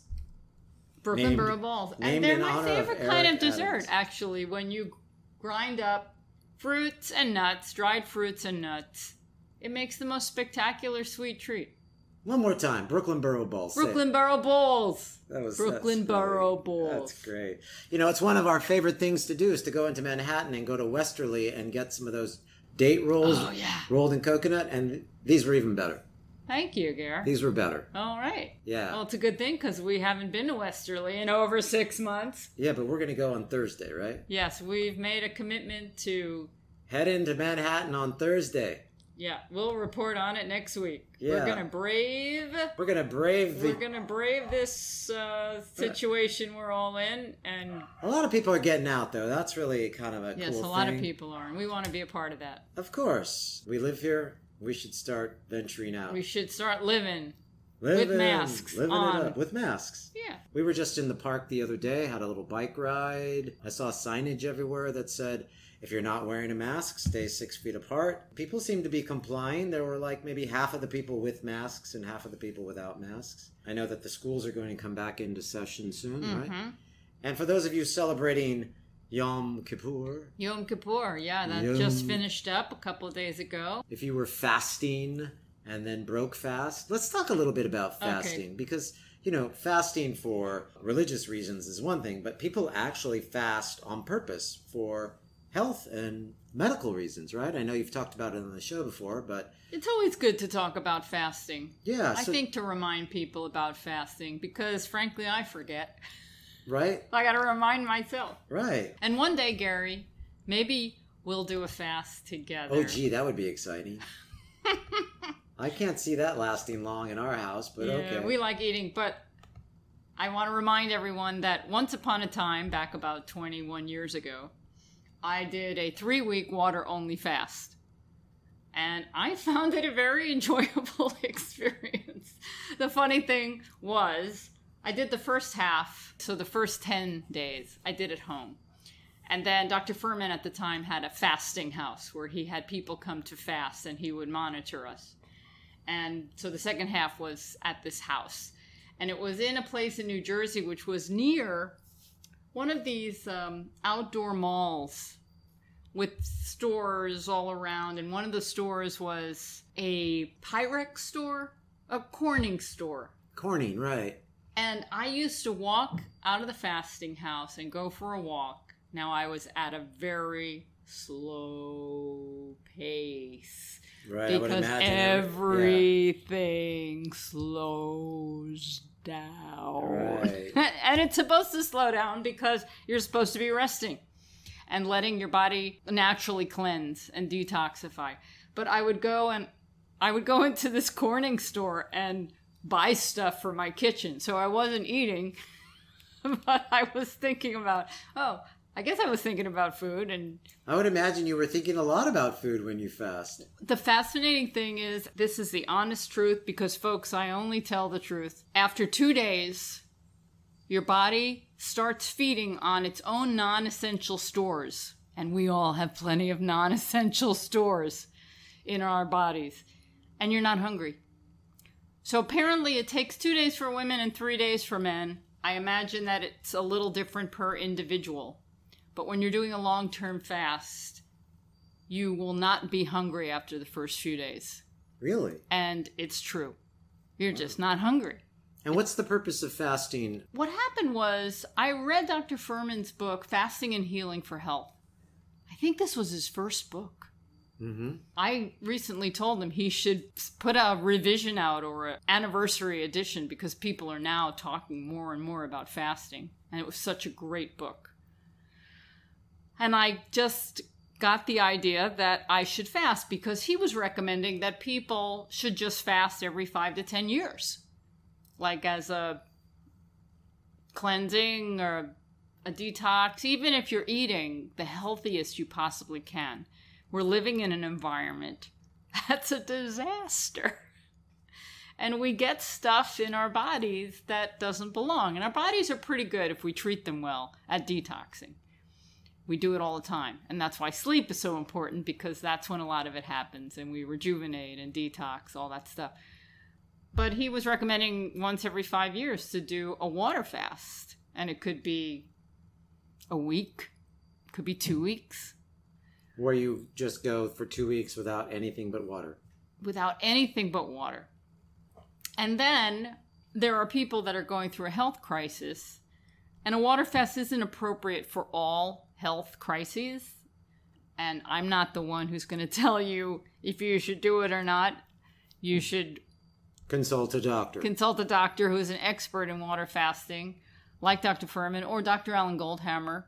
Speaker 1: Brooklyn
Speaker 4: Named-
Speaker 1: Borough Balls. And they're my
Speaker 4: honor of
Speaker 1: favorite kind of dessert,
Speaker 4: Adams.
Speaker 1: actually, when you grind up fruits and nuts, dried fruits and nuts. It makes the most spectacular sweet treat.
Speaker 4: One more time, Brooklyn Borough it.
Speaker 1: Brooklyn Borough Balls.
Speaker 4: That was
Speaker 1: Brooklyn Borough
Speaker 4: great.
Speaker 1: Balls.
Speaker 4: That's great. You know, it's one of our favorite things to do is to go into Manhattan and go to Westerly and get some of those date rolls
Speaker 1: Oh, yeah.
Speaker 4: rolled in coconut, and these were even better.
Speaker 1: Thank you, Gare.
Speaker 4: These were better.
Speaker 1: All right.
Speaker 4: Yeah.
Speaker 1: Well, it's a good thing because we haven't been to Westerly in over six months.
Speaker 4: Yeah, but we're going to go on Thursday, right?
Speaker 1: Yes, we've made a commitment to.
Speaker 4: Head into Manhattan on Thursday.
Speaker 1: Yeah, we'll report on it next week.
Speaker 4: Yeah.
Speaker 1: We're gonna brave.
Speaker 4: We're going to brave the.
Speaker 1: We're gonna brave this uh, situation we're all in, and
Speaker 4: A lot of people are getting out, though. That's really kind of a
Speaker 1: yes,
Speaker 4: cool
Speaker 1: a lot
Speaker 4: thing.
Speaker 1: of people are, and we want to be a part of that.
Speaker 4: Of course. We live here. We should start venturing out.
Speaker 1: We should start living.
Speaker 4: Living,
Speaker 1: masks
Speaker 4: living
Speaker 1: on.
Speaker 4: it up with masks.
Speaker 1: Yeah,
Speaker 4: We were just in the park the other day, had a little bike ride. I saw signage everywhere that said, If you're not wearing a mask, stay six feet apart. People seem to be complying. There were like maybe half of the people with masks and half of the people without masks. I know that the schools are going to come back into session soon, right?
Speaker 1: Mhm.
Speaker 4: And for those of you celebrating Yom Kippur,
Speaker 1: Yom Kippur, yeah, that
Speaker 4: Yom-
Speaker 1: just finished up a couple of days ago.
Speaker 4: if you were fasting and then broke fast, let's talk a little bit about
Speaker 1: Okay.
Speaker 4: fasting because you know, fasting for religious reasons is one thing, but people actually fast on purpose for health and medical reasons, right? I know you've talked about it on the show before, but
Speaker 1: It's always good to talk about fasting.
Speaker 4: yeah,
Speaker 1: I
Speaker 4: so-
Speaker 1: think to remind people about fasting because, frankly, I forget.
Speaker 4: right,
Speaker 1: I got to remind myself.
Speaker 4: right.
Speaker 1: And one day, Gary, maybe we'll do a fast together.
Speaker 4: Oh, gee, that would be exciting. I can't see that lasting long in our house, but
Speaker 1: yeah,
Speaker 4: okay.
Speaker 1: we like eating, but I want to remind everyone that once upon a time, back about 21 years ago, I did a three week water only fast. And I found it a very enjoyable experience. The funny thing was, I did the first half, so the first 10 days, I did at home. And then Dr. Fuhrman at the time had a fasting house where he had people come to fast and he would monitor us. And so the second half was at this house. And it was in a place in New Jersey which was near one of these um, outdoor malls with stores all around. And one of the stores was a Pyrex store, a Corning store.
Speaker 4: Corning, right.
Speaker 1: And I used to walk out of the fasting house and go for a walk. Now I was at a very slow pace
Speaker 4: Right,
Speaker 1: because everything slows down.
Speaker 4: Right.
Speaker 1: and it's supposed to slow down because you're supposed to be resting and letting your body naturally cleanse and detoxify. But I would go and I would go into this Corning store and buy stuff for my kitchen. So I wasn't eating, but I was thinking about, oh, I guess I was thinking about food and
Speaker 4: I would imagine you were thinking a lot about food when you fast.
Speaker 1: The fascinating thing is, this is the honest truth because, folks, I only tell the truth. After two days, your body starts feeding on its own non essential stores. And we all have plenty of non essential stores in our bodies. And you're not hungry. So apparently, it takes two days for women and three days for men. I imagine that it's a little different per individual. But when you're doing a long term fast, you will not be hungry after the first few days.
Speaker 4: Really?
Speaker 1: And it's true. You're just not hungry.
Speaker 4: And what's the purpose of fasting?
Speaker 1: What happened was I read Dr. Fuhrman's book, Fasting and Healing for Health. I think this was his first book.
Speaker 4: Mm-hmm.
Speaker 1: I recently told him he should put a revision out or an anniversary edition because people are now talking more and more about fasting. And it was such a great book. And I just got the idea that I should fast because he was recommending that people should just fast every five to 10 years, like as a cleansing or a detox, even if you're eating the healthiest you possibly can. We're living in an environment that's a disaster. And we get stuff in our bodies that doesn't belong. And our bodies are pretty good if we treat them well at detoxing. We do it all the time. And that's why sleep is so important because that's when a lot of it happens and we rejuvenate and detox, all that stuff. But he was recommending once every five years to do a water fast. And it could be a week, could be two weeks
Speaker 4: Where you just go for two weeks without anything but water.
Speaker 1: without anything but water. And then there are people that are going through a health crisis, and a water fast isn't appropriate for all health crises. And I'm not the one who's going to tell you if you should do it or not. You should
Speaker 4: Consult a doctor.
Speaker 1: consult a doctor who's an expert in water fasting, like Dr. Fuhrman or Dr. Alan Goldhammer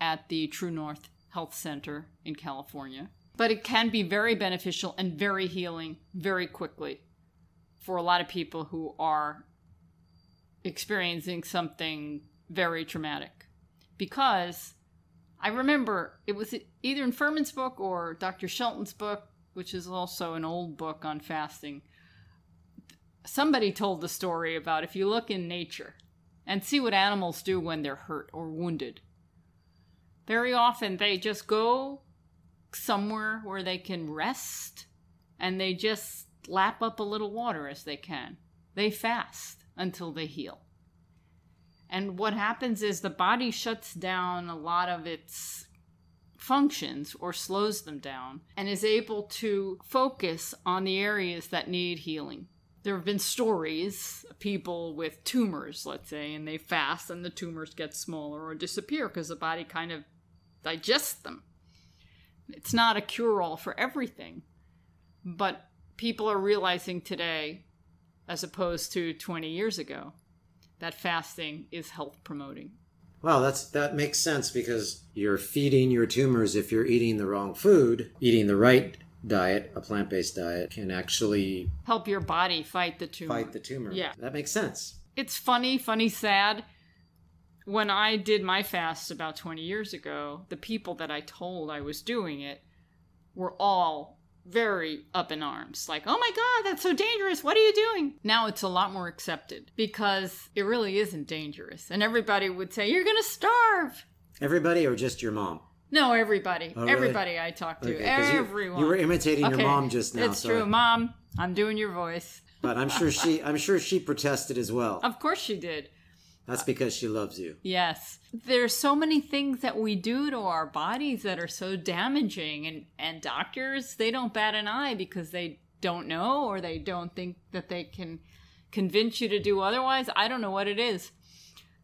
Speaker 1: at the True North Health Center in California. But it can be very beneficial and very healing very quickly for a lot of people who are experiencing something very traumatic. Because I remember it was either in Fuhrman's book or Dr. Shelton's book, which is also an old book on fasting somebody told the story about if you look in nature and see what animals do when they're hurt or wounded. Very often they just go somewhere where they can rest and they just lap up a little water as they can. They fast until they heal. And what happens is the body shuts down a lot of its functions or slows them down and is able to focus on the areas that need healing. There have been stories of people with tumors, let's say, and they fast and the tumors get smaller or disappear because the body kind of digests them. It's not a cure all for everything, but people are realizing today, as opposed to 20 years ago, that fasting is health promoting.
Speaker 4: Well, that's that makes sense because you're feeding your tumors if you're eating the wrong food. Eating the right diet, a plant-based diet, can actually
Speaker 1: Help your body fight the tumor.
Speaker 4: fight the tumor.
Speaker 1: Yeah.
Speaker 4: That makes sense.
Speaker 1: it's funny, funny, sad. When I did my fast about 20 years ago, the people that I told I was doing it were all very up in arms. Like, oh my God, that's so dangerous. What are you doing? Now it's a lot more accepted because it really isn't dangerous. And everybody would say, you're going to starve.
Speaker 4: Everybody or just your mom?
Speaker 1: No, everybody.
Speaker 4: Oh, really?
Speaker 1: Everybody I talked to.
Speaker 4: Okay, 'cause you-
Speaker 1: everyone.
Speaker 4: You, were imitating
Speaker 1: Okay,
Speaker 4: your mom just now.
Speaker 1: It's
Speaker 4: so
Speaker 1: true. Mom, I'm doing your voice.
Speaker 4: but I'm sure she I'm sure she protested as well.
Speaker 1: Of course she did.
Speaker 4: That's because she loves you.
Speaker 1: Yes. There's so many things that we do to our bodies that are so damaging and and doctors they don't bat an eye because they don't know or they don't think that they can convince you to do otherwise. I don't know what it is.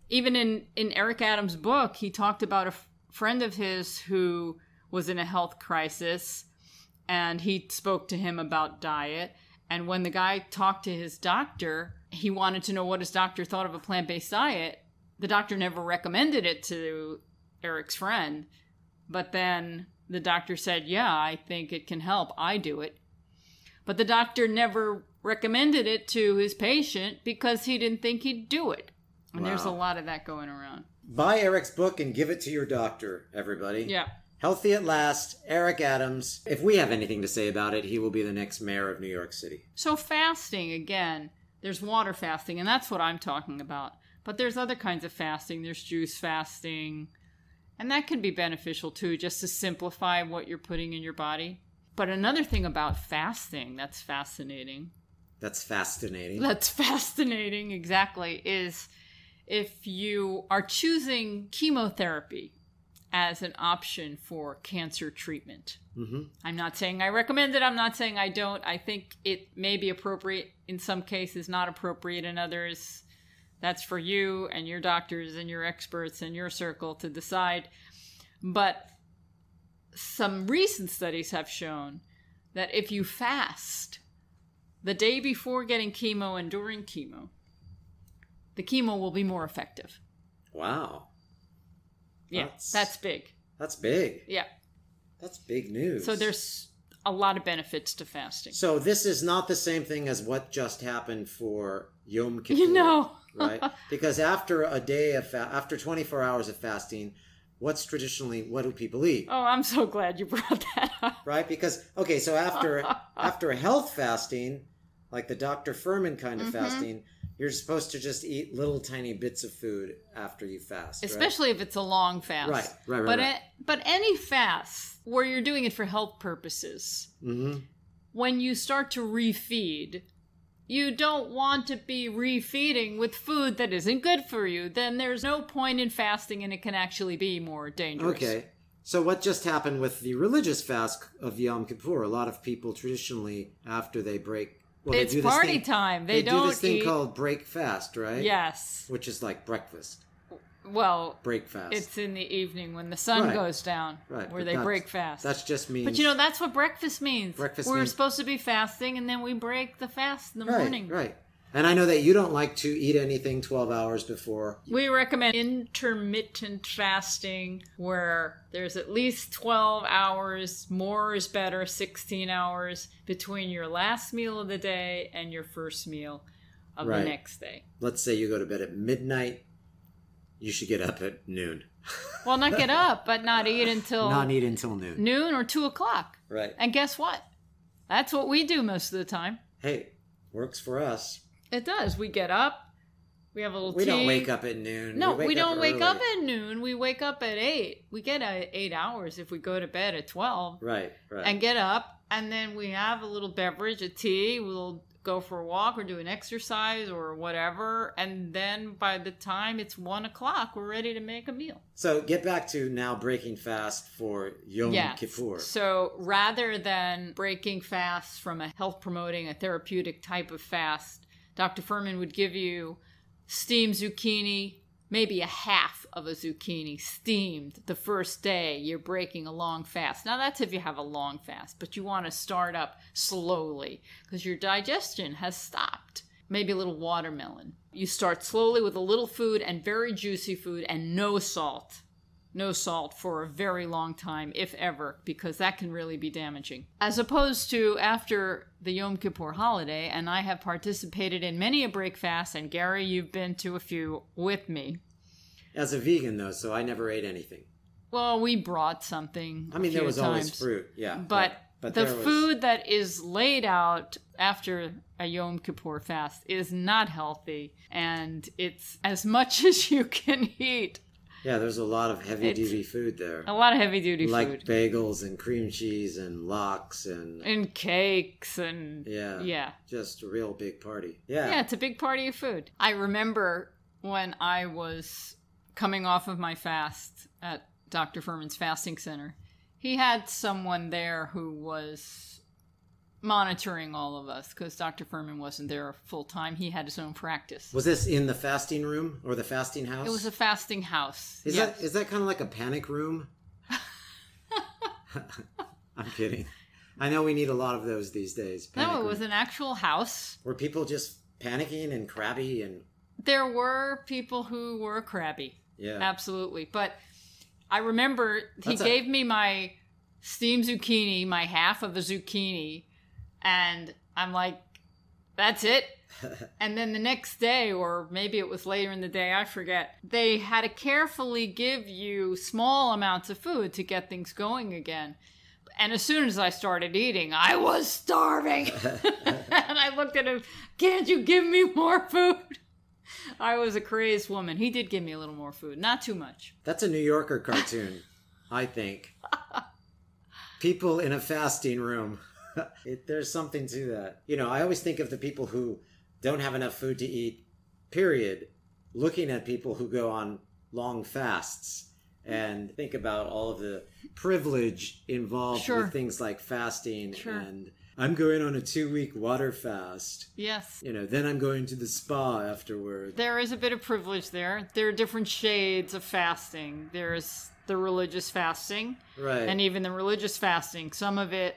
Speaker 1: Even in in Eric Adams' book, he talked about a friend of his who was in a health crisis and he spoke to him about diet and when the guy talked to his doctor, he wanted to know what his doctor thought of a plant based diet. The doctor never recommended it to Eric's friend. But then the doctor said, Yeah, I think it can help. I do it. But the doctor never recommended it to his patient because he didn't think he'd do it. And there's a lot of that going around.
Speaker 4: Buy Eric's book and give it to your doctor, everybody.
Speaker 1: Yeah.
Speaker 4: Healthy at Last, Eric Adams. If we have anything to say about it, he will be the next mayor of New York City.
Speaker 1: So fasting again, there's water fasting, and that's what I'm talking about. But there's other kinds of fasting. There's juice fasting, and that can be beneficial too, just to simplify what you're putting in your body. But another thing about fasting that's fascinating,
Speaker 4: That's fascinating.
Speaker 1: that's fascinating exactly, is if you are choosing chemotherapy as an option for cancer treatment.
Speaker 4: hmm
Speaker 1: I'm not saying I recommend it. I'm not saying I don't. I think it may be appropriate in some cases, not appropriate in others. That's for you and your doctors and your experts and your circle to decide. But some recent studies have shown that if you fast the day before getting chemo and during chemo, the chemo will be more effective.
Speaker 4: Wow.
Speaker 1: Yeah,
Speaker 4: That's-
Speaker 1: that's big.
Speaker 4: That's big.
Speaker 1: Yeah.
Speaker 4: That's big news.
Speaker 1: So there's a lot of benefits to fasting.
Speaker 4: So this is not the same thing as what just happened for Yom Kippur.
Speaker 1: You know.
Speaker 4: right? Because after a day of fa- after 24 hours of fasting, what's traditionally what do people eat?
Speaker 1: Oh, I'm so glad you brought that up.
Speaker 4: Right? Because okay, so after after a health fasting, like the Dr. Fuhrman kind of
Speaker 1: Mhm.
Speaker 4: fasting, you're supposed to just eat little tiny bits of food after you fast, right?
Speaker 1: Especially if it's a long fast.
Speaker 4: Right, right, right,
Speaker 1: But
Speaker 4: right.
Speaker 1: but any fast where you're doing it for health purposes,
Speaker 4: Mhm.
Speaker 1: when you start to refeed, you don't want to be refeeding with food that isn't good for you. Then there's no point in fasting, and it can actually be more dangerous.
Speaker 4: Okay. So what just happened with the religious fast of Yom Kippur? A lot of people traditionally after they break well, they
Speaker 1: it's
Speaker 4: do this
Speaker 1: party
Speaker 4: thing,
Speaker 1: time. They,
Speaker 4: do
Speaker 1: don't
Speaker 4: this thing
Speaker 1: eat.
Speaker 4: called break fast, right?
Speaker 1: yes.
Speaker 4: Which is like breakfast.
Speaker 1: Well,
Speaker 4: Break fast.
Speaker 1: it's in the evening when the sun
Speaker 4: Right.
Speaker 1: goes down,
Speaker 4: Right,
Speaker 1: where
Speaker 4: but
Speaker 1: they break fast.
Speaker 4: That's just means
Speaker 1: But you know, that's what breakfast means.
Speaker 4: Breakfast
Speaker 1: We're
Speaker 4: means-
Speaker 1: supposed to be fasting, and then we break the fast in the
Speaker 4: right,
Speaker 1: morning.
Speaker 4: right. And I know that you don't like to eat anything 12 hours before.
Speaker 1: We recommend intermittent fasting, where there's at least 12 hours, more is better, 16 hours, between your last meal of the day and your first meal of
Speaker 4: Right.
Speaker 1: the next day.
Speaker 4: Let's say you go to bed at midnight, you should get up at noon.
Speaker 1: Well, not get up, but not eat until
Speaker 4: Not eat until noon.
Speaker 1: noon or 2 o'clock.
Speaker 4: Right.
Speaker 1: And guess what? That's what we do most of the time.
Speaker 4: Hey, works for us.
Speaker 1: It does. We get up, We have a little
Speaker 4: We
Speaker 1: tea.
Speaker 4: don't wake up at noon.
Speaker 1: No, we,
Speaker 4: wake
Speaker 1: don't wake up at noon. We wake up at eight. We get eight hours if we go to bed at twelve.
Speaker 4: Right, right.
Speaker 1: and get up and then we have a little beverage a tea we'll go for a walk or do an exercise or whatever and then by the time it's one o'clock we're ready to make a meal
Speaker 4: so get back to now breaking fast for Yom
Speaker 1: yes
Speaker 4: Kippur.
Speaker 1: so rather than breaking fast from a health promoting a therapeutic type of fast dr fuhrman would give you steamed zucchini maybe a half of a zucchini steamed the first day you're breaking a long fast. Now, that's if you have a long fast, but you want to start up slowly because your digestion has stopped. Maybe a little watermelon. You start slowly with a little food and very juicy food and no salt. No salt for a very long time, if ever, because that can really be damaging. As opposed to after the Yom Kippur holiday, and I have participated in many a break fast, and Gary, you've been to a few with me.
Speaker 4: As a vegan, though, so I never ate anything.
Speaker 1: Well, we brought something.
Speaker 4: I mean, there was
Speaker 1: times.
Speaker 4: always fruit, yeah.
Speaker 1: But,
Speaker 4: but
Speaker 1: the
Speaker 4: was-
Speaker 1: food that is laid out after a Yom Kippur fast is not healthy, and it's as much as you can eat.
Speaker 4: Yeah, there's a lot of heavy
Speaker 1: It's-
Speaker 4: duty food there.
Speaker 1: A lot of heavy duty food.
Speaker 4: like
Speaker 1: food.
Speaker 4: bagels and cream cheese and lox and
Speaker 1: and cakes and
Speaker 4: yeah,
Speaker 1: yeah.
Speaker 4: just a real big party. Yeah,
Speaker 1: Yeah, it's a big party of food. I remember when I was coming off of my fast at Dr. Fuhrman's fasting center. He had someone there who was monitoring all of us because Dr. Fuhrman wasn't there full time. He had his own practice.
Speaker 4: Was this in the fasting room or the fasting house?
Speaker 1: It was a fasting house.
Speaker 4: Is
Speaker 1: yes.
Speaker 4: that is that kind of like a panic room? I'm kidding. I know we need a lot of those these days.
Speaker 1: no, it was
Speaker 4: room.
Speaker 1: an actual house.
Speaker 4: Were people just panicking and crabby and
Speaker 1: There were people who were crabby.
Speaker 4: yeah?
Speaker 1: Absolutely. But I remember he
Speaker 4: That's a-
Speaker 1: gave me my steamed zucchini, my half of a zucchini, and I'm like, that's it. and then the next day, or maybe it was later in the day, I forget, they had to carefully give you small amounts of food to get things going again. And as soon as I started eating, I was starving. and I looked at him, can't you give me more food? I was a crazed woman. He did give me a little more food, not too much.
Speaker 4: That's a New Yorker cartoon, I think. People in a fasting room. it, there's something to that. You know, I always think of the people who don't have enough food to eat, period, looking at people who go on long fasts and think about all of the privilege involved
Speaker 1: Sure.
Speaker 4: with things like fasting
Speaker 1: Sure.
Speaker 4: and I'm going on a two week water fast.
Speaker 1: Yes.
Speaker 4: You know, then I'm going to the spa afterward.
Speaker 1: There is a bit of privilege there. There are different shades of fasting. There's the religious fasting,
Speaker 4: Right.
Speaker 1: and even the religious fasting. Some of it,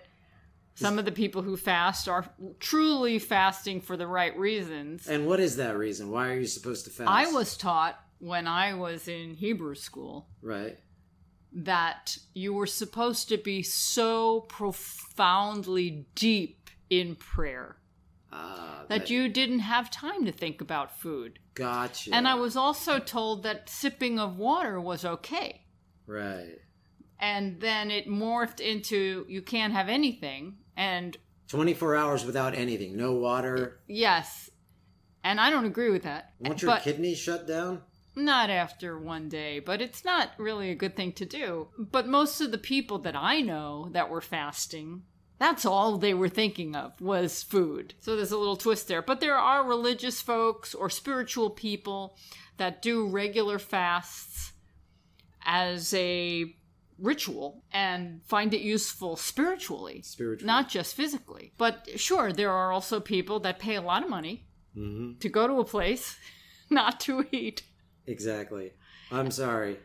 Speaker 1: some of the people who fast are truly fasting for the right reasons.
Speaker 4: and what is that reason? Why are you supposed to fast?
Speaker 1: I was taught when I was in Hebrew school
Speaker 4: Right.
Speaker 1: that you were supposed to be so profoundly deep in prayer
Speaker 4: Ah,
Speaker 1: that you didn't have time to think about food.
Speaker 4: Gotcha.
Speaker 1: And I was also told that sipping of water was okay.
Speaker 4: right.
Speaker 1: And then it morphed into you can't have anything. And
Speaker 4: 24 hours without anything, no water.
Speaker 1: yes, and I don't agree with that.
Speaker 4: Won't your
Speaker 1: but
Speaker 4: kidneys shut down?
Speaker 1: not after one day, but it's not really a good thing to do. But most of the people that I know that were fasting, that's all they were thinking of was food. So there's a little twist there. But there are religious folks or spiritual people that do regular fasts as a ritual and find it useful spiritually,
Speaker 4: Spiritual.
Speaker 1: not just physically. But sure, there are also people that pay a lot of money
Speaker 4: hmm
Speaker 1: to go to a place not to eat.
Speaker 4: Exactly. I'm sorry.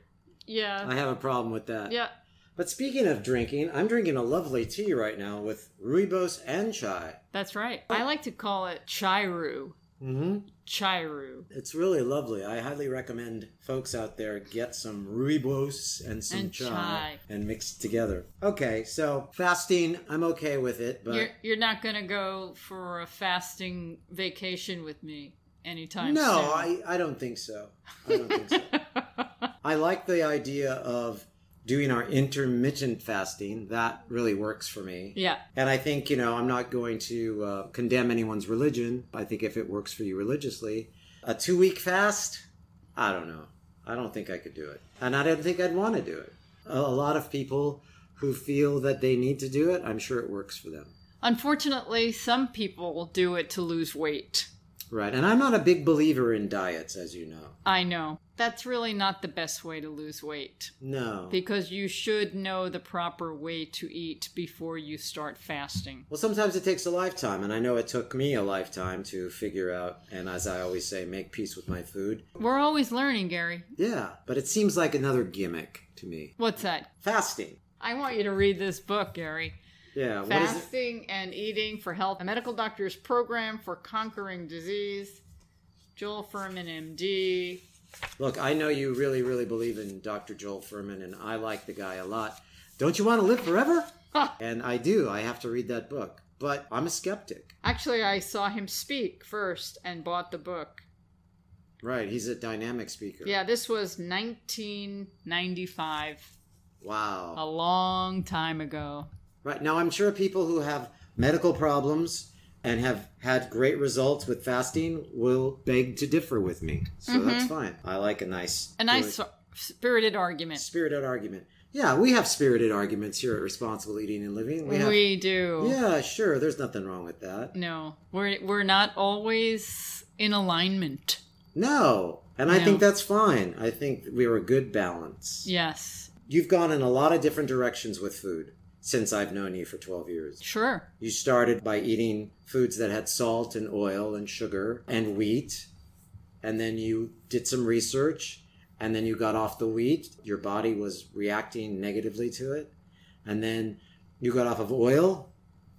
Speaker 1: Yeah.
Speaker 4: I have a problem with that.
Speaker 1: Yeah.
Speaker 4: But speaking of drinking, I'm drinking a lovely tea right now with rooibos and chai.
Speaker 1: That's right. I like to call it chairu.
Speaker 4: Mm-hmm.
Speaker 1: Chairu.
Speaker 4: It's really lovely. I highly recommend folks out there get some rooibos and some
Speaker 1: And
Speaker 4: chai,
Speaker 1: chai.
Speaker 4: and mix it together. Okay, so fasting, I'm okay with it, but
Speaker 1: You're you're not gonna go for a fasting vacation with me anytime
Speaker 4: no,
Speaker 1: soon.
Speaker 4: I, I don't think so. I don't think so. I like the idea of doing our intermittent fasting. That really works for me.
Speaker 1: yeah.
Speaker 4: And I think, you know, I'm not going to uh, condemn anyone's religion. I think if it works for you religiously, A two week fast? I don't know. I don't think I could do it. And I don't think I'd want to do it. A, a lot of people who feel that they need to do it, I'm sure it works for them.
Speaker 1: Unfortunately, some people do it to lose weight.
Speaker 4: Right. And I'm not a big believer in diets, as you know.
Speaker 1: I know. That's really not the best way to lose weight
Speaker 4: No.
Speaker 1: because you should know the proper way to eat before you start fasting.
Speaker 4: Well, sometimes it takes a lifetime, and I know it took me a lifetime to figure out, and as I always say, make peace with my food.
Speaker 1: We're always learning, Gary.
Speaker 4: Yeah, but it seems like another gimmick to me.
Speaker 1: What's that?
Speaker 4: Fasting.
Speaker 1: I want you to read this book, Gary.
Speaker 4: Yeah, what is it?
Speaker 1: Fasting and Eating for Health, a medical doctor's program for conquering disease. Joel Fuhrman, MD.
Speaker 4: Look, I know you really, really believe in Dr. Joel Fuhrman, and I like the guy a lot. Don't you want to live forever? and I do. I have to read that book. But I'm a skeptic.
Speaker 1: Actually, I saw him speak first and bought the book.
Speaker 4: Right, he's a dynamic speaker.
Speaker 1: Yeah, this was 1995,
Speaker 4: Wow.
Speaker 1: a long time ago.
Speaker 4: Right, now I'm sure people who have medical problems and have had great results with fasting will beg to differ with me. So that's mm-hmm. fine. I like a nice,
Speaker 1: A nice spirited argument.
Speaker 4: spirited argument. Yeah, we have spirited arguments here at Responsible Eating and Living. We
Speaker 1: We, do.
Speaker 4: yeah, sure. There's nothing wrong with that.
Speaker 1: No, we're we're not always in alignment.
Speaker 4: No, and I think that's fine. I think we're a good balance.
Speaker 1: Yes,
Speaker 4: You've gone in a lot of different directions with food since I've known you for 12 years.
Speaker 1: sure.
Speaker 4: You started by eating foods that had salt and oil and sugar and wheat. And then you did some research and then you got off the wheat. Your body was reacting negatively to it. And then you got off of oil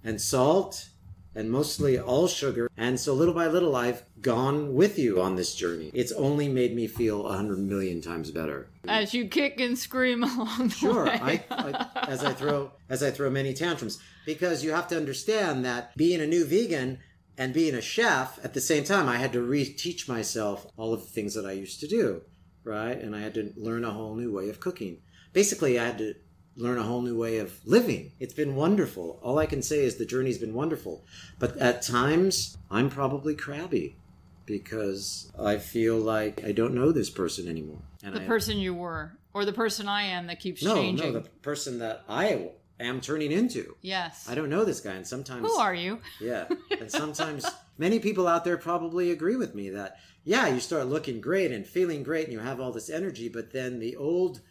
Speaker 4: and salt and mostly all sugar. And so little by little, I've gone with you on this journey. It's only made me feel a hundred million times better.
Speaker 1: As you kick and scream along the
Speaker 4: Sure,
Speaker 1: way.
Speaker 4: I, I, as I throw as I throw many tantrums, because you have to understand that being a new vegan and being a chef at the same time, I had to reteach myself all of the things that I used to do, right? And I had to learn a whole new way of cooking. Basically, I had to learn a whole new way of living. It's been wonderful. All I can say is the journey's been wonderful, but at times I'm probably crabby because I feel like I don't know this person anymore. And
Speaker 1: the
Speaker 4: I,
Speaker 1: person you were, or the person I am that keeps
Speaker 4: no,
Speaker 1: changing.
Speaker 4: no, the person that I am turning into.
Speaker 1: yes.
Speaker 4: I don't know this guy, and sometimes
Speaker 1: Who are you?
Speaker 4: yeah, and sometimes many people out there probably agree with me that yeah, you start looking great and feeling great, and you have all this energy, but then the old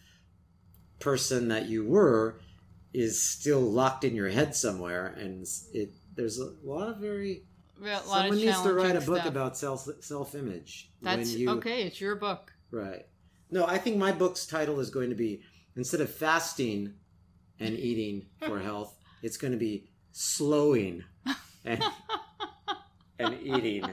Speaker 4: person that you were is still locked in your head somewhere, and it there's a lot of very
Speaker 1: We got a lot
Speaker 4: someone needs to write a book
Speaker 1: stuff.
Speaker 4: about self self image.
Speaker 1: That's
Speaker 4: when you,
Speaker 1: okay. It's your book.
Speaker 4: Right. No, I think my book's title is going to be instead of fasting and eating for health, it's going to be slowing and, and eating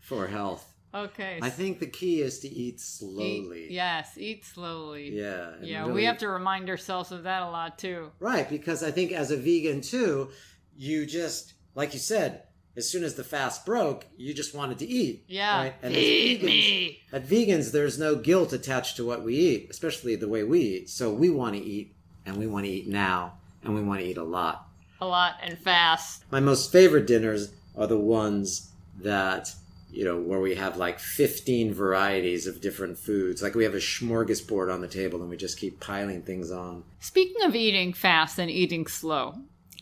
Speaker 4: for health.
Speaker 1: Okay.
Speaker 4: I think the key is to eat
Speaker 1: Eat-
Speaker 4: slowly.
Speaker 1: yes, eat slowly.
Speaker 4: Yeah.
Speaker 1: Yeah,
Speaker 4: really-
Speaker 1: we have to remind ourselves of that a lot too.
Speaker 4: Right, because I think as a vegan too, you just like you said, as soon as the fast broke, you just wanted to eat.
Speaker 1: Yeah.
Speaker 4: Right? And as vegans-
Speaker 1: me.
Speaker 4: At vegans, there's no guilt attached to what we eat, especially the way we eat. So we want to eat, and we want to eat now, and we want to eat a lot.
Speaker 1: A lot and fast.
Speaker 4: My most favorite dinners are the ones that, you know, where we have like 15 varieties of different foods. Like we have a smorgasbord on the table and we just keep piling things on.
Speaker 1: Speaking of eating fast and eating slow,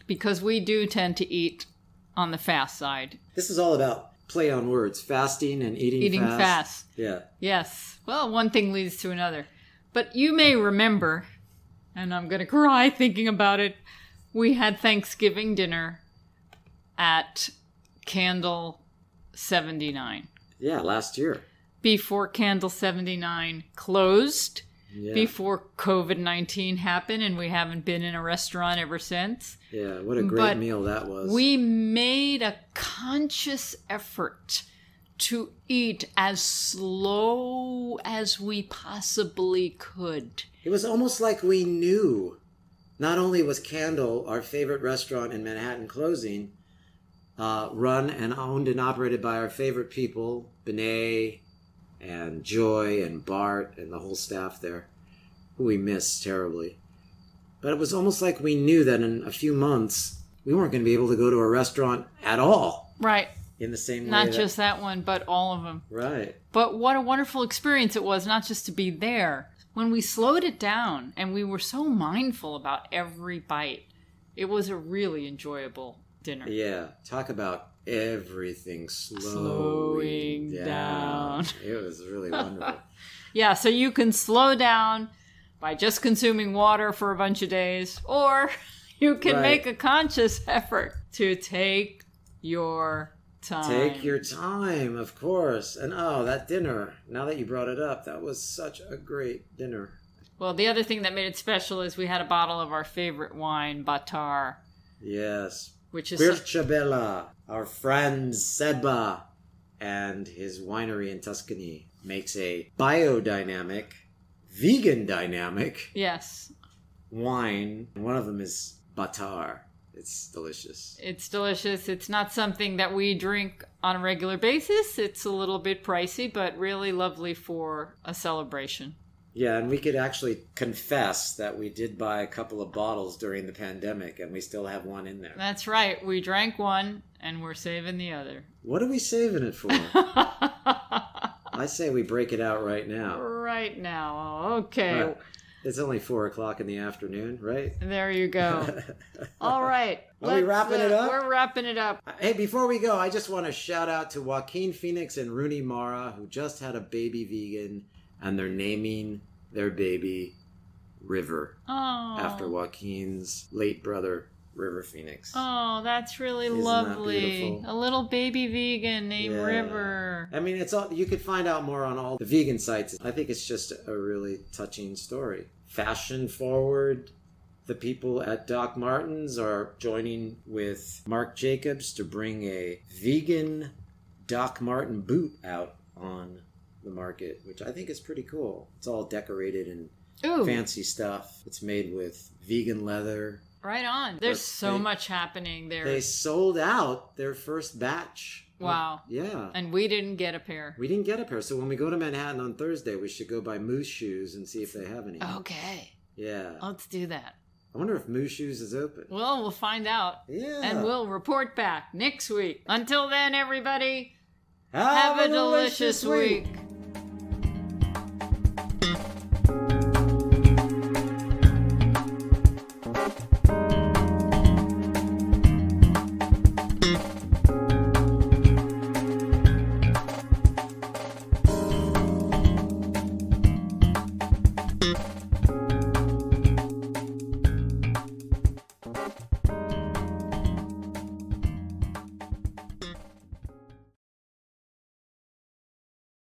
Speaker 1: because we do tend to eat on the fast side.
Speaker 4: This is all about play on words fasting and eating,
Speaker 1: Eating
Speaker 4: fast.
Speaker 1: fast.
Speaker 4: Yeah.
Speaker 1: Yes. Well, one thing leads to another. But you may remember, and I'm going to cry thinking about it, we had Thanksgiving dinner at Candle 79.
Speaker 4: Yeah, last year.
Speaker 1: Before Candle 79 closed,
Speaker 4: Yeah.
Speaker 1: before COVID 19 happened, and we haven't been in a restaurant ever since.
Speaker 4: yeah, what a great
Speaker 1: But
Speaker 4: meal that was.
Speaker 1: We made a conscious effort to eat as slow as we possibly could.
Speaker 4: It was almost like we knew. Not only was Candle, our favorite restaurant in Manhattan, closing, uh, run and owned and operated by our favorite people, Benet and Joy and Bart and the whole staff there, who we miss terribly. But it was almost like we knew that in a few months we weren't going to be able to go to a restaurant at all.
Speaker 1: Right.
Speaker 4: in the same way.
Speaker 1: Not
Speaker 4: that-
Speaker 1: just that one, but all of them.
Speaker 4: right.
Speaker 1: But what a wonderful experience it was, not just to be there. When we slowed it down and we were so mindful about every bite, it was a really enjoyable dinner.
Speaker 4: Yeah, talk about everything slowing,
Speaker 1: Slowing
Speaker 4: down.
Speaker 1: down.
Speaker 4: It was really wonderful.
Speaker 1: Yeah, so you can slow down by just consuming water for a bunch of days, or you can
Speaker 4: Right.
Speaker 1: make a conscious effort to take your time.
Speaker 4: Take your time, of course. And oh, that dinner. Now that you brought it up, that was such a great dinner.
Speaker 1: Well, the other thing that made it special is we had a bottle of our favorite wine, Batar,
Speaker 4: Yes.
Speaker 1: which is
Speaker 4: Querciabella, our friend Seba, and his winery in Tuscany makes a biodynamic, vegan dynamic
Speaker 1: yes,
Speaker 4: wine. One of them is Batar. It's delicious.
Speaker 1: it's delicious. It's not something that we drink on a regular basis. It's a little bit pricey, but really lovely for a celebration.
Speaker 4: Yeah, and we could actually confess that we did buy a couple of bottles during the pandemic and we still have one in there.
Speaker 1: That's right. We drank one and we're saving the other.
Speaker 4: What are we saving it for? I say we break it out right now.
Speaker 1: right now. Okay.
Speaker 4: Right. It's only four o'clock in the afternoon, right?
Speaker 1: There you go. All right.
Speaker 4: Are we wrapping it
Speaker 1: uh,
Speaker 4: up?
Speaker 1: We're wrapping it up.
Speaker 4: Hey, before we go, I just want to shout out to Joaquin Phoenix and Rooney Mara, who just had a baby vegan, and they're naming their baby River
Speaker 1: Oh.
Speaker 4: after Joaquin's late brother, River Phoenix.
Speaker 1: Oh, that's really
Speaker 4: Isn't that
Speaker 1: lovely.
Speaker 4: beautiful?
Speaker 1: A little baby vegan named
Speaker 4: Yeah.
Speaker 1: River.
Speaker 4: I mean, it's all you could find out more on all the vegan sites. I think it's just a really touching story. Fashion forward, the people at Doc Martens are joining with Marc Jacobs to bring a vegan Doc Marten boot out on the market, which I think is pretty cool. It's all decorated in
Speaker 1: Ooh,
Speaker 4: fancy stuff. It's made with vegan leather.
Speaker 1: Right on. There's
Speaker 4: But
Speaker 1: so
Speaker 4: they-
Speaker 1: much happening there.
Speaker 4: They sold out their first batch.
Speaker 1: Wow.
Speaker 4: yeah.
Speaker 1: and we didn't get a pair.
Speaker 4: We didn't get a pair, so when we go to Manhattan on Thursday, we should go by Moose Shoes and see if they have any.
Speaker 1: Okay.
Speaker 4: Yeah.
Speaker 1: Let's do that.
Speaker 4: I wonder if MooShoes is open.
Speaker 1: Well, we'll find out.
Speaker 4: Yeah.
Speaker 1: And we'll report back next week. Until then, everybody,
Speaker 4: have,
Speaker 1: have a delicious week.